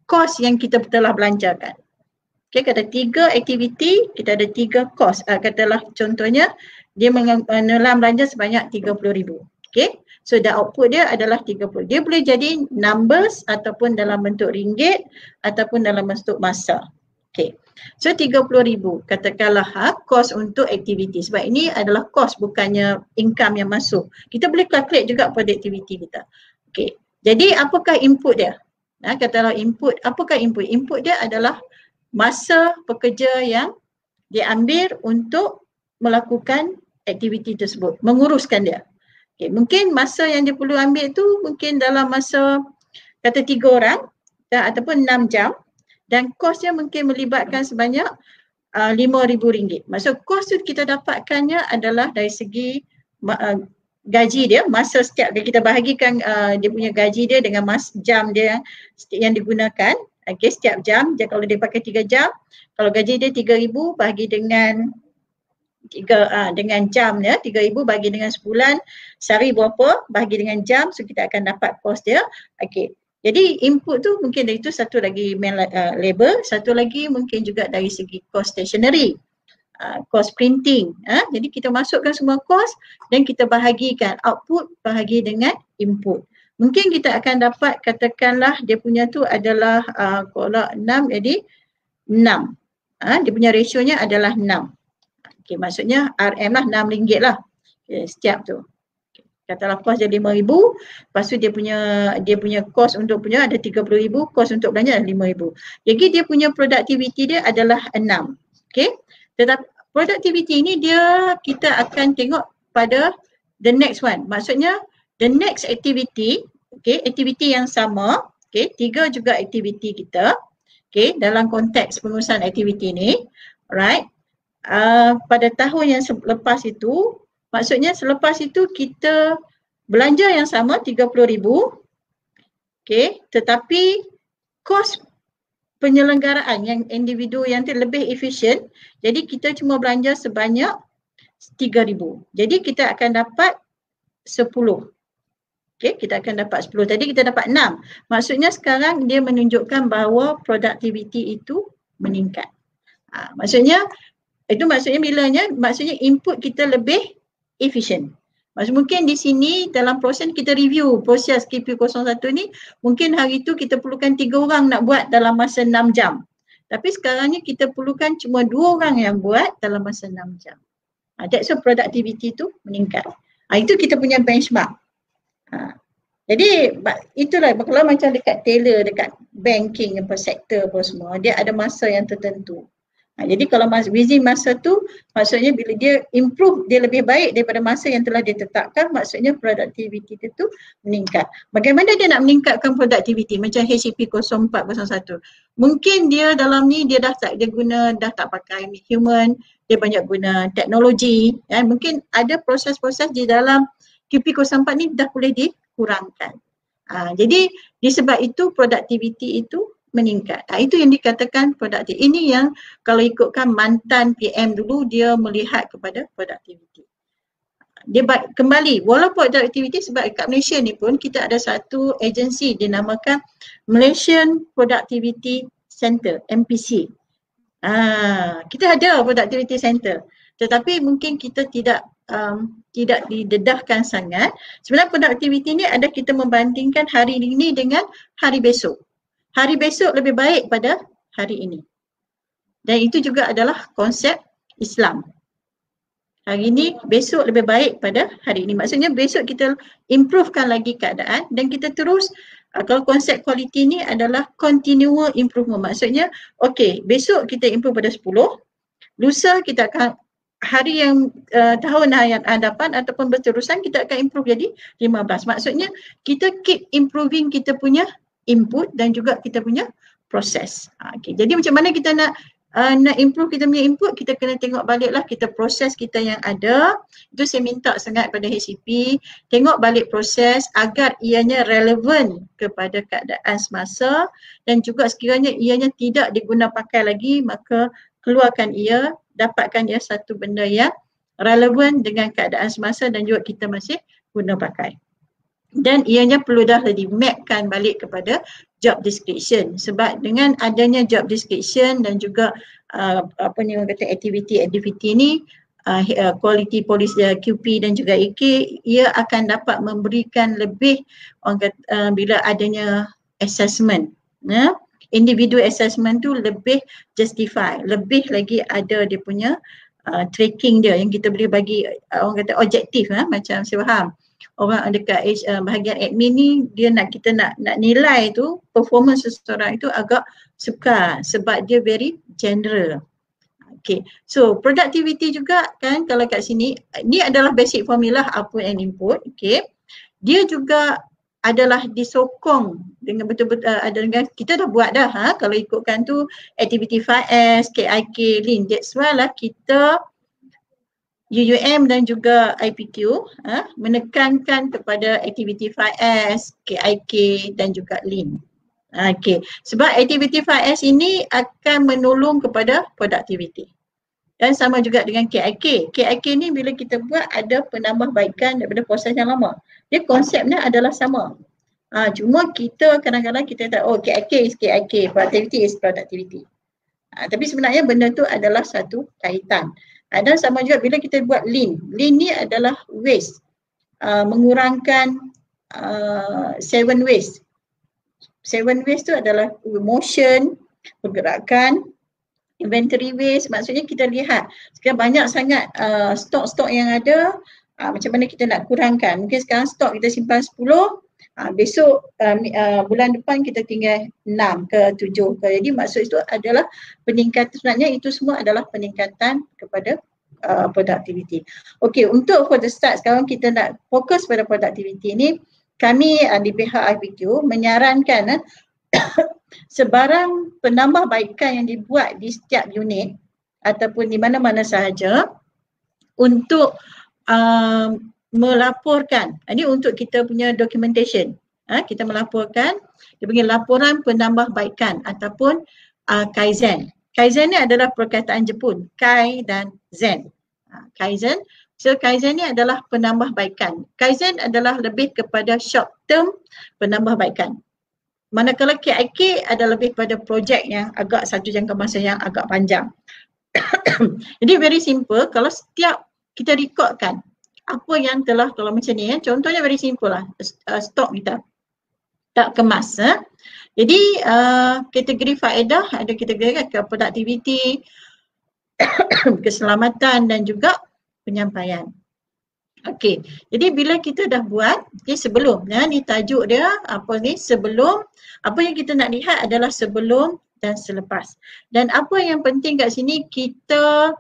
kos yang kita telah belanjakan. Okay, kata tiga aktiviti, kita ada tiga kos. Uh, katalah contohnya, dia menelan belanja sebanyak RM30,000. Okay, so the output dia adalah 30. Dia boleh jadi numbers ataupun dalam bentuk ringgit ataupun dalam bentuk masa. Okay, so RM30,000 katakanlah ha, kos untuk aktiviti. Sebab ini adalah kos bukannya income yang masuk. Kita boleh calculate juga pada aktiviti kita. Okay, jadi apakah input dia? Ha, katalah input, apakah input? Input dia adalah masa pekerja yang diambil untuk melakukan aktiviti tersebut, menguruskan dia. Okay, mungkin masa yang dia perlu ambil tu mungkin dalam masa kata tiga orang dan, ataupun enam jam dan kos dia mungkin melibatkan sebanyak uh, RM5,000. Maksud kos tu kita dapatkannya adalah dari segi uh, gaji dia masa setiap kita bahagikan uh, dia punya gaji dia dengan mas jam dia yang, yang digunakan okey setiap jam dia kalau dia pakai tiga jam kalau gaji dia 3000 bagi dengan tiga uh, dengan jam dia 3000 bagi dengan sebulan sehari berapa bagi dengan jam so kita akan dapat kos dia okey jadi input tu mungkin dari itu satu lagi main uh, labor satu lagi mungkin juga dari segi kos stationery kos uh, printing. Uh, jadi kita masukkan semua kos dan kita bahagikan output bahagi dengan input. Mungkin kita akan dapat katakanlah dia punya tu adalah uh, kalau 6 jadi 6. Uh, dia punya rasionya adalah 6. Okay, maksudnya RM lah RM6 lah okay, setiap tu. Okay. Katalah kos dia RM5,000, lepas tu dia punya dia punya kos untuk punya ada RM30,000, kos untuk belanja ada RM5,000. Jadi dia punya productivity dia adalah 6. Okay. Tetapi productivity ini dia kita akan tengok pada the next one. Maksudnya the next activity, okay, activity yang sama, okay, tiga juga activity kita, okay, dalam konteks pengurusan activity ni, right, uh, pada tahun yang selepas itu, maksudnya selepas itu kita belanja yang sama RM30,000, okay, tetapi kos penyelenggaraan yang individu yang lebih efisien jadi kita cuma belanja sebanyak 3000 jadi kita akan dapat 10 okey kita akan dapat 10 tadi kita dapat 6 maksudnya sekarang dia menunjukkan bahawa productivity itu meningkat. Ha, maksudnya itu maksudnya bilanya maksudnya input kita lebih efisien Maksud mungkin di sini dalam proses kita review proses KP01 ni mungkin hari tu kita perlukan tiga orang nak buat dalam masa enam jam. Tapi sekarang ni kita perlukan cuma dua orang yang buat dalam masa enam jam. Ha, that's why productivity tu meningkat. Ha, itu kita punya benchmark. Ha. Jadi itulah kalau macam dekat tailor, dekat banking apa sektor apa semua dia ada masa yang tertentu. Ha, jadi kalau mas, within masa tu maksudnya bila dia improve dia lebih baik daripada masa yang telah ditetapkan maksudnya productivity dia tu meningkat. Bagaimana dia nak meningkatkan productivity macam HCP 0401. Mungkin dia dalam ni dia dah tak dia guna dah tak pakai human dia banyak guna teknologi ya. mungkin ada proses-proses di dalam QP04 ni dah boleh dikurangkan. Ha, jadi disebab itu productivity itu meningkat. Ha, itu yang dikatakan produktif. Ini yang kalau ikutkan mantan PM dulu dia melihat kepada productivity. Dia kembali walaupun productivity sebab kat Malaysia ni pun kita ada satu agensi dinamakan Malaysian Productivity Center MPC. Ah, kita ada productivity center tetapi mungkin kita tidak um, tidak didedahkan sangat. Sebenarnya productivity ni ada kita membandingkan hari ini dengan hari besok hari besok lebih baik pada hari ini. Dan itu juga adalah konsep Islam. Hari ini, besok lebih baik pada hari ini. Maksudnya besok kita improvekan lagi keadaan dan kita terus uh, kalau konsep quality ni adalah continual improvement. Maksudnya, okay, besok kita improve pada 10, lusa kita akan hari yang uh, tahun yang hadapan ataupun berterusan kita akan improve jadi 15. Maksudnya kita keep improving kita punya input dan juga kita punya proses. Ha, okay. Jadi macam mana kita nak uh, nak improve kita punya input, kita kena tengok baliklah kita proses kita yang ada. Itu saya minta sangat pada HCP, tengok balik proses agar ianya relevan kepada keadaan semasa dan juga sekiranya ianya tidak diguna pakai lagi, maka keluarkan ia, dapatkan ia satu benda yang relevan dengan keadaan semasa dan juga kita masih guna pakai dan ianya perlu dah di mapkan balik kepada job description. Sebab dengan adanya job description dan juga uh, apa ni orang kata activity activity ni uh, uh quality policy uh, QP dan juga AK ia akan dapat memberikan lebih orang kata uh, bila adanya assessment. Ya? Individual assessment tu lebih justify lebih lagi ada dia punya uh, tracking dia yang kita boleh bagi uh, orang kata objektif uh, macam saya faham orang dekat uh, bahagian admin ni dia nak kita nak nak nilai tu performance seseorang itu agak suka sebab dia very general. Okay, so productivity juga kan kalau kat sini, ni adalah basic formula output and input, okay. Dia juga adalah disokong dengan betul-betul uh, ada dengan kita dah buat dah ha kalau ikutkan tu activity 5S, KIK, Lean. That's why lah kita UUM dan juga IPQ ha, menekankan kepada activity 5S, KIK dan juga Lean. Okay, sebab activity 5S ini akan menolong kepada productivity. Dan sama juga dengan KIK. KIK ni bila kita buat ada penambahbaikan daripada proses yang lama. Dia konsepnya adalah sama. Ha, cuma kita kadang-kadang kita tak, oh KIK is KIK, productivity is productivity. Ha, tapi sebenarnya benda tu adalah satu kaitan. Ha, dan sama juga bila kita buat lean. Lean ni adalah waste. Uh, mengurangkan uh, seven waste seven ways tu adalah motion, pergerakan, inventory waste. Maksudnya kita lihat sekarang banyak sangat uh, stok-stok yang ada uh, macam mana kita nak kurangkan. Mungkin sekarang stok kita simpan 10, uh, besok uh, uh, bulan depan kita tinggal 6 ke 7 ke. Jadi maksud itu adalah peningkatan sebenarnya itu semua adalah peningkatan kepada uh, productivity. Okay untuk for the start sekarang kita nak fokus pada productivity ni kami uh, di pihak IPQ menyarankan uh, sebarang penambahbaikan yang dibuat di setiap unit ataupun di mana-mana sahaja untuk uh, melaporkan. Ini untuk kita punya documentation. Ha, kita melaporkan, dia panggil laporan penambahbaikan ataupun uh, Kaizen. Kaizen ni adalah perkataan Jepun, Kai dan Zen. Ha, Kaizen So Kaizen ni adalah penambahbaikan. Kaizen adalah lebih kepada short term penambahbaikan. Manakala KIK adalah lebih pada projek yang agak satu jangka masa yang agak panjang. Jadi very simple kalau setiap kita rekodkan apa yang telah kalau macam ni ya, contohnya very simple lah uh, stok kita tak kemas eh. Jadi uh, kategori faedah ada kategori kan productivity keselamatan dan juga penyampaian. Okey, jadi bila kita dah buat, okay, sebelum, ya, ni tajuk dia apa ni, sebelum, apa yang kita nak lihat adalah sebelum dan selepas. Dan apa yang penting kat sini, kita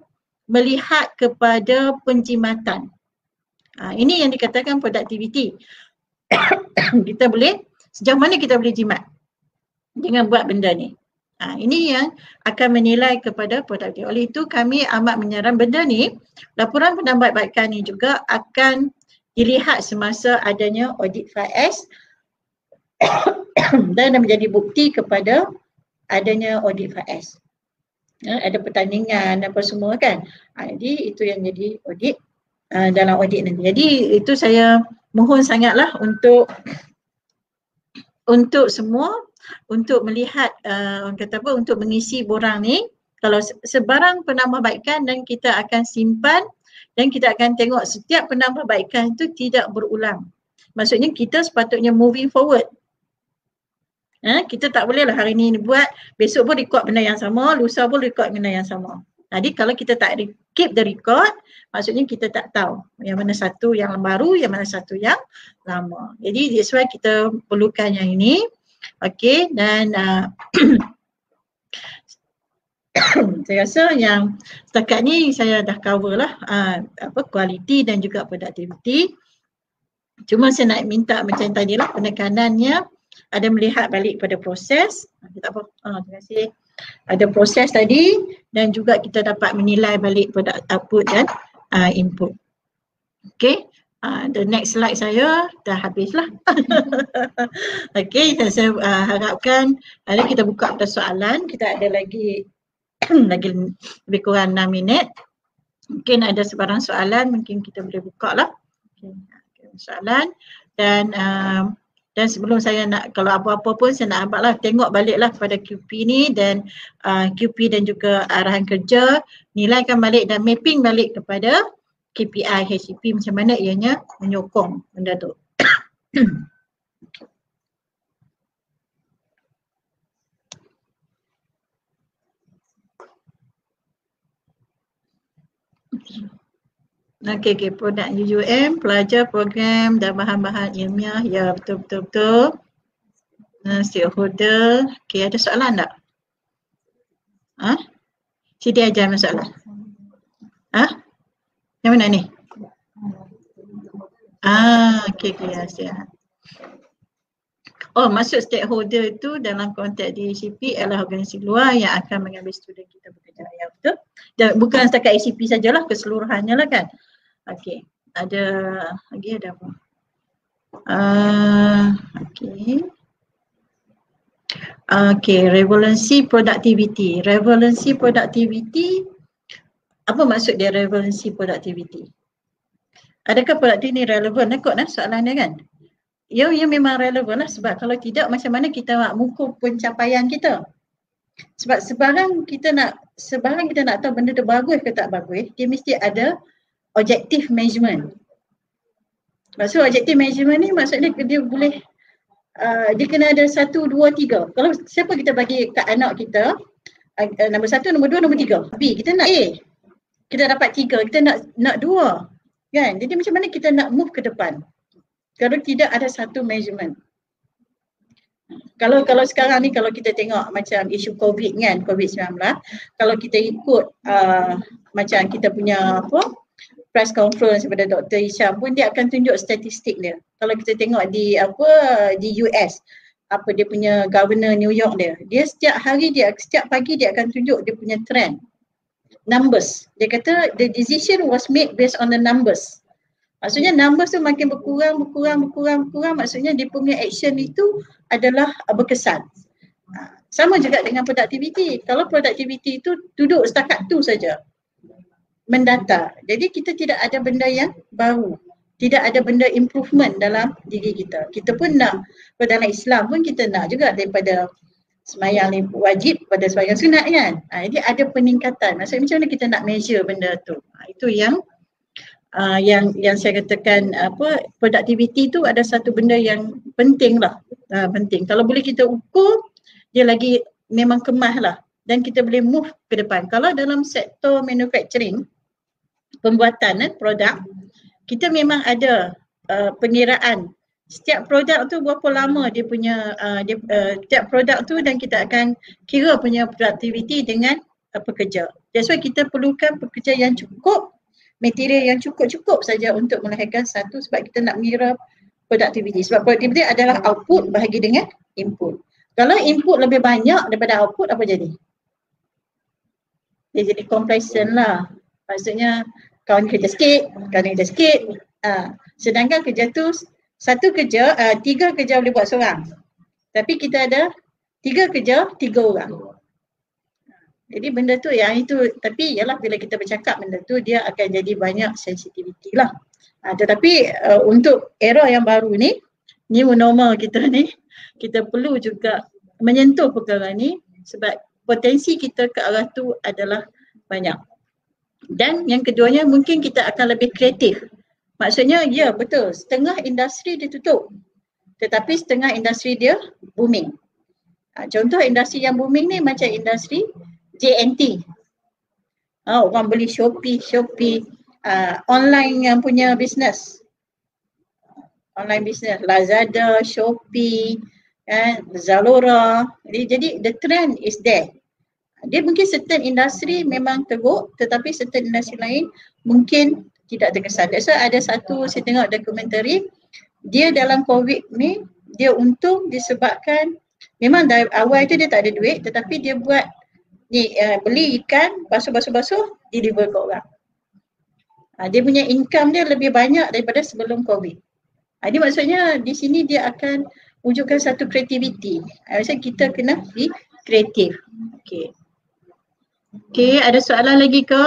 melihat kepada penjimatan. Ha, ini yang dikatakan productivity. kita boleh, sejauh mana kita boleh jimat dengan buat benda ni. Ha, ini yang akan menilai kepada produktif. Oleh itu kami amat menyarankan benda ni, laporan penambahbaikan ni juga akan dilihat semasa adanya audit 5S dan menjadi bukti kepada adanya audit 5S. Ya, ada pertandingan apa semua kan. Ha, jadi itu yang jadi audit uh, dalam audit nanti. Jadi itu saya mohon sangatlah untuk untuk semua untuk melihat uh, kata apa untuk mengisi borang ni kalau sebarang penambahbaikan dan kita akan simpan dan kita akan tengok setiap penambahbaikan itu tidak berulang. Maksudnya kita sepatutnya moving forward. Ha, kita tak boleh lah hari ni buat, besok pun record benda yang sama, lusa pun record benda yang sama. Jadi kalau kita tak keep the record, maksudnya kita tak tahu yang mana satu yang baru, yang mana satu yang lama. Jadi that's why kita perlukan yang ini. Okey dan uh, saya rasa yang setakat ni saya dah cover lah uh, apa kualiti dan juga productivity. Cuma saya nak minta macam tadi lah penekanannya ada melihat balik pada proses. Kita apa? Uh, terima kasih. Ada proses tadi dan juga kita dapat menilai balik pada output dan uh, input. Okay. Uh, the next slide saya dah habis lah. okay, dan saya uh, harapkan ada kita buka pada soalan. Kita ada lagi lagi lebih kurang 6 minit. Mungkin ada sebarang soalan, mungkin kita boleh buka lah. Okay, soalan. Dan uh, dan sebelum saya nak, kalau apa-apa pun saya nak abad lah, tengok balik lah pada QP ni dan uh, QP dan juga arahan kerja, nilaikan balik dan mapping balik kepada KPI HCP macam mana ianya menyokong benda tu. Okey, okay, produk UUM, pelajar program dan bahan-bahan ilmiah. Ya, betul, betul, stakeholder. Okey, ada soalan tak? Ha? Siti ajar masalah. Ha? Yang mana ni? Ah, okey okey ya. Oh, maksud stakeholder itu dalam konteks DHCP adalah organisasi luar yang akan mengambil student kita bekerja. Ya, betul? Dan bukan setakat ACP sajalah, keseluruhannya lah kan. Okey, ada lagi ada apa? Uh, Okey. Okey, revalency productivity. Revalency productivity, apa maksud dia revalency productivity? Adakah produktiviti ni relevan? Nak lah soalan dia kan? Ya, ya memang relevan lah sebab kalau tidak macam mana kita nak mengukur pencapaian kita. Sebab sebarang kita nak, sebarang kita nak tahu benda tu bagus ke tak bagus, dia mesti ada objective measurement. Maksud objective measurement ni maksudnya dia boleh, uh, dia kena ada satu, dua, tiga. Kalau siapa kita bagi kat anak kita, uh, nombor satu, nombor dua, nombor tiga. B, kita nak A. Kita dapat tiga, kita nak nak dua. Kan? Jadi macam mana kita nak move ke depan? kalau tidak ada satu measurement. Kalau kalau sekarang ni kalau kita tengok macam isu COVID kan, COVID-19, kalau kita ikut uh, macam kita punya apa press conference daripada Dr. Isham pun dia akan tunjuk statistik dia. Kalau kita tengok di apa di US apa dia punya governor New York dia, dia setiap hari dia setiap pagi dia akan tunjuk dia punya trend numbers. Dia kata the decision was made based on the numbers. Maksudnya numbers tu makin berkurang, berkurang, berkurang, berkurang. Maksudnya dia punya action itu adalah berkesan. Uh, sama juga dengan productivity. Kalau productivity itu duduk setakat tu saja. Mendata. Jadi kita tidak ada benda yang baru. Tidak ada benda improvement dalam diri kita. Kita pun nak, dalam Islam pun kita nak juga daripada semayang wajib pada semayang sunat kan. Ha, jadi ada peningkatan. Maksudnya macam mana kita nak measure benda tu. Ha, itu yang uh, yang yang saya katakan apa productivity tu ada satu benda yang penting lah uh, penting kalau boleh kita ukur dia lagi memang kemas lah dan kita boleh move ke depan kalau dalam sektor manufacturing pembuatan eh, produk kita memang ada uh, pengiraan setiap produk tu berapa lama dia punya uh, dia, uh, setiap produk tu dan kita akan kira punya productivity dengan uh, pekerja. That's why kita perlukan pekerja yang cukup material yang cukup-cukup saja untuk melahirkan satu sebab kita nak mengira productivity. Sebab productivity adalah output bahagi dengan input. Kalau input lebih banyak daripada output apa jadi? Dia jadi complacent lah. Maksudnya kawan kerja sikit, kawan kerja sikit. Uh, sedangkan kerja tu satu kerja, uh, tiga kerja boleh buat seorang. Tapi kita ada tiga kerja, tiga orang. Jadi benda tu yang itu tapi ialah bila kita bercakap benda tu dia akan jadi banyak sensitivity lah. Ha, tetapi uh, untuk era yang baru ni, new normal kita ni, kita perlu juga menyentuh perkara ni sebab potensi kita ke arah tu adalah banyak. Dan yang keduanya mungkin kita akan lebih kreatif. Maksudnya ya betul setengah industri dia tutup tetapi setengah industri dia booming. Ha, contoh industri yang booming ni macam industri JNT. Oh, orang beli Shopee, Shopee, uh, online yang punya business. Online business, Lazada, Shopee, kan, Zalora. Jadi, jadi the trend is there. Dia mungkin certain industri memang teruk tetapi certain industri lain mungkin tidak terkesan. That's why ada satu saya tengok dokumentari dia dalam COVID ni dia untung disebabkan memang dari awal itu dia tak ada duit tetapi dia buat ni uh, beli ikan basuh-basuh-basuh deliver ke orang. Uh, dia punya income dia lebih banyak daripada sebelum COVID. Uh, dia maksudnya di sini dia akan wujudkan satu kreativiti. Uh, maksudnya kita kena be kreatif. Okay. Okay, ada soalan lagi ke?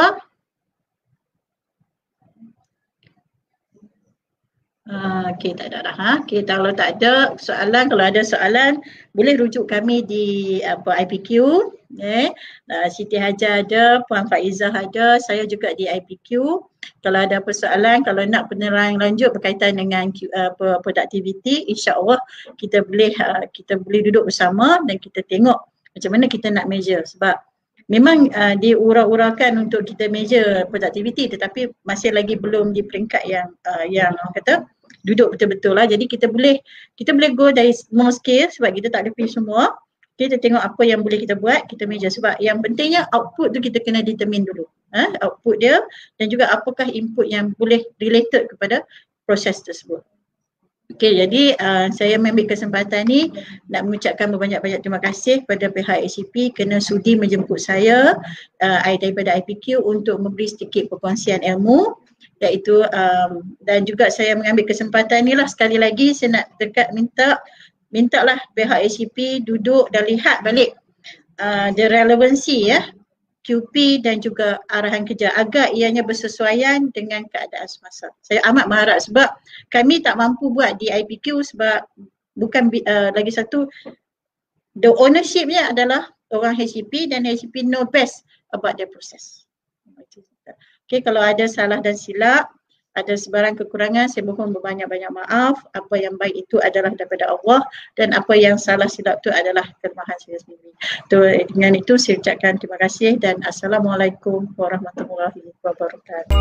Uh, okay, tak ada dah. Ha? Okay, kalau tak ada soalan, kalau ada soalan boleh rujuk kami di apa IPQ. Eh. Uh, Siti Hajar ada, Puan Faizah ada, saya juga di IPQ. Kalau ada persoalan, kalau nak penerangan lanjut berkaitan dengan uh, productivity, insya-Allah kita boleh uh, kita boleh duduk bersama dan kita tengok macam mana kita nak measure sebab memang uh, diurau-urakan untuk kita measure productivity tetapi masih lagi belum di peringkat yang uh, yang kata duduk betul-betul lah. Jadi kita boleh kita boleh go dari small scale sebab kita tak ada pergi semua. kita tengok apa yang boleh kita buat, kita measure sebab yang pentingnya output tu kita kena determine dulu. Ha? output dia dan juga apakah input yang boleh related kepada proses tersebut. Okey, jadi uh, saya mengambil kesempatan ni nak mengucapkan berbanyak-banyak terima kasih kepada pihak ACP kerana sudi menjemput saya uh, daripada IPQ untuk memberi sedikit perkongsian ilmu. Iaitu um, dan juga saya mengambil kesempatan ni lah sekali lagi saya nak dekat minta minta lah pihak ACP duduk dan lihat balik uh, the relevancy ya QP dan juga arahan kerja agar ianya bersesuaian dengan keadaan semasa. Saya amat mengharap sebab kami tak mampu buat di IPQ sebab bukan uh, lagi satu the ownershipnya adalah orang HCP dan HCP know best about the process. Okay, kalau ada salah dan silap, ada sebarang kekurangan saya mohon berbanyak-banyak maaf apa yang baik itu adalah daripada Allah dan apa yang salah silap itu adalah kelemahan saya sendiri. Tu dengan itu saya ucapkan terima kasih dan assalamualaikum warahmatullahi wabarakatuh.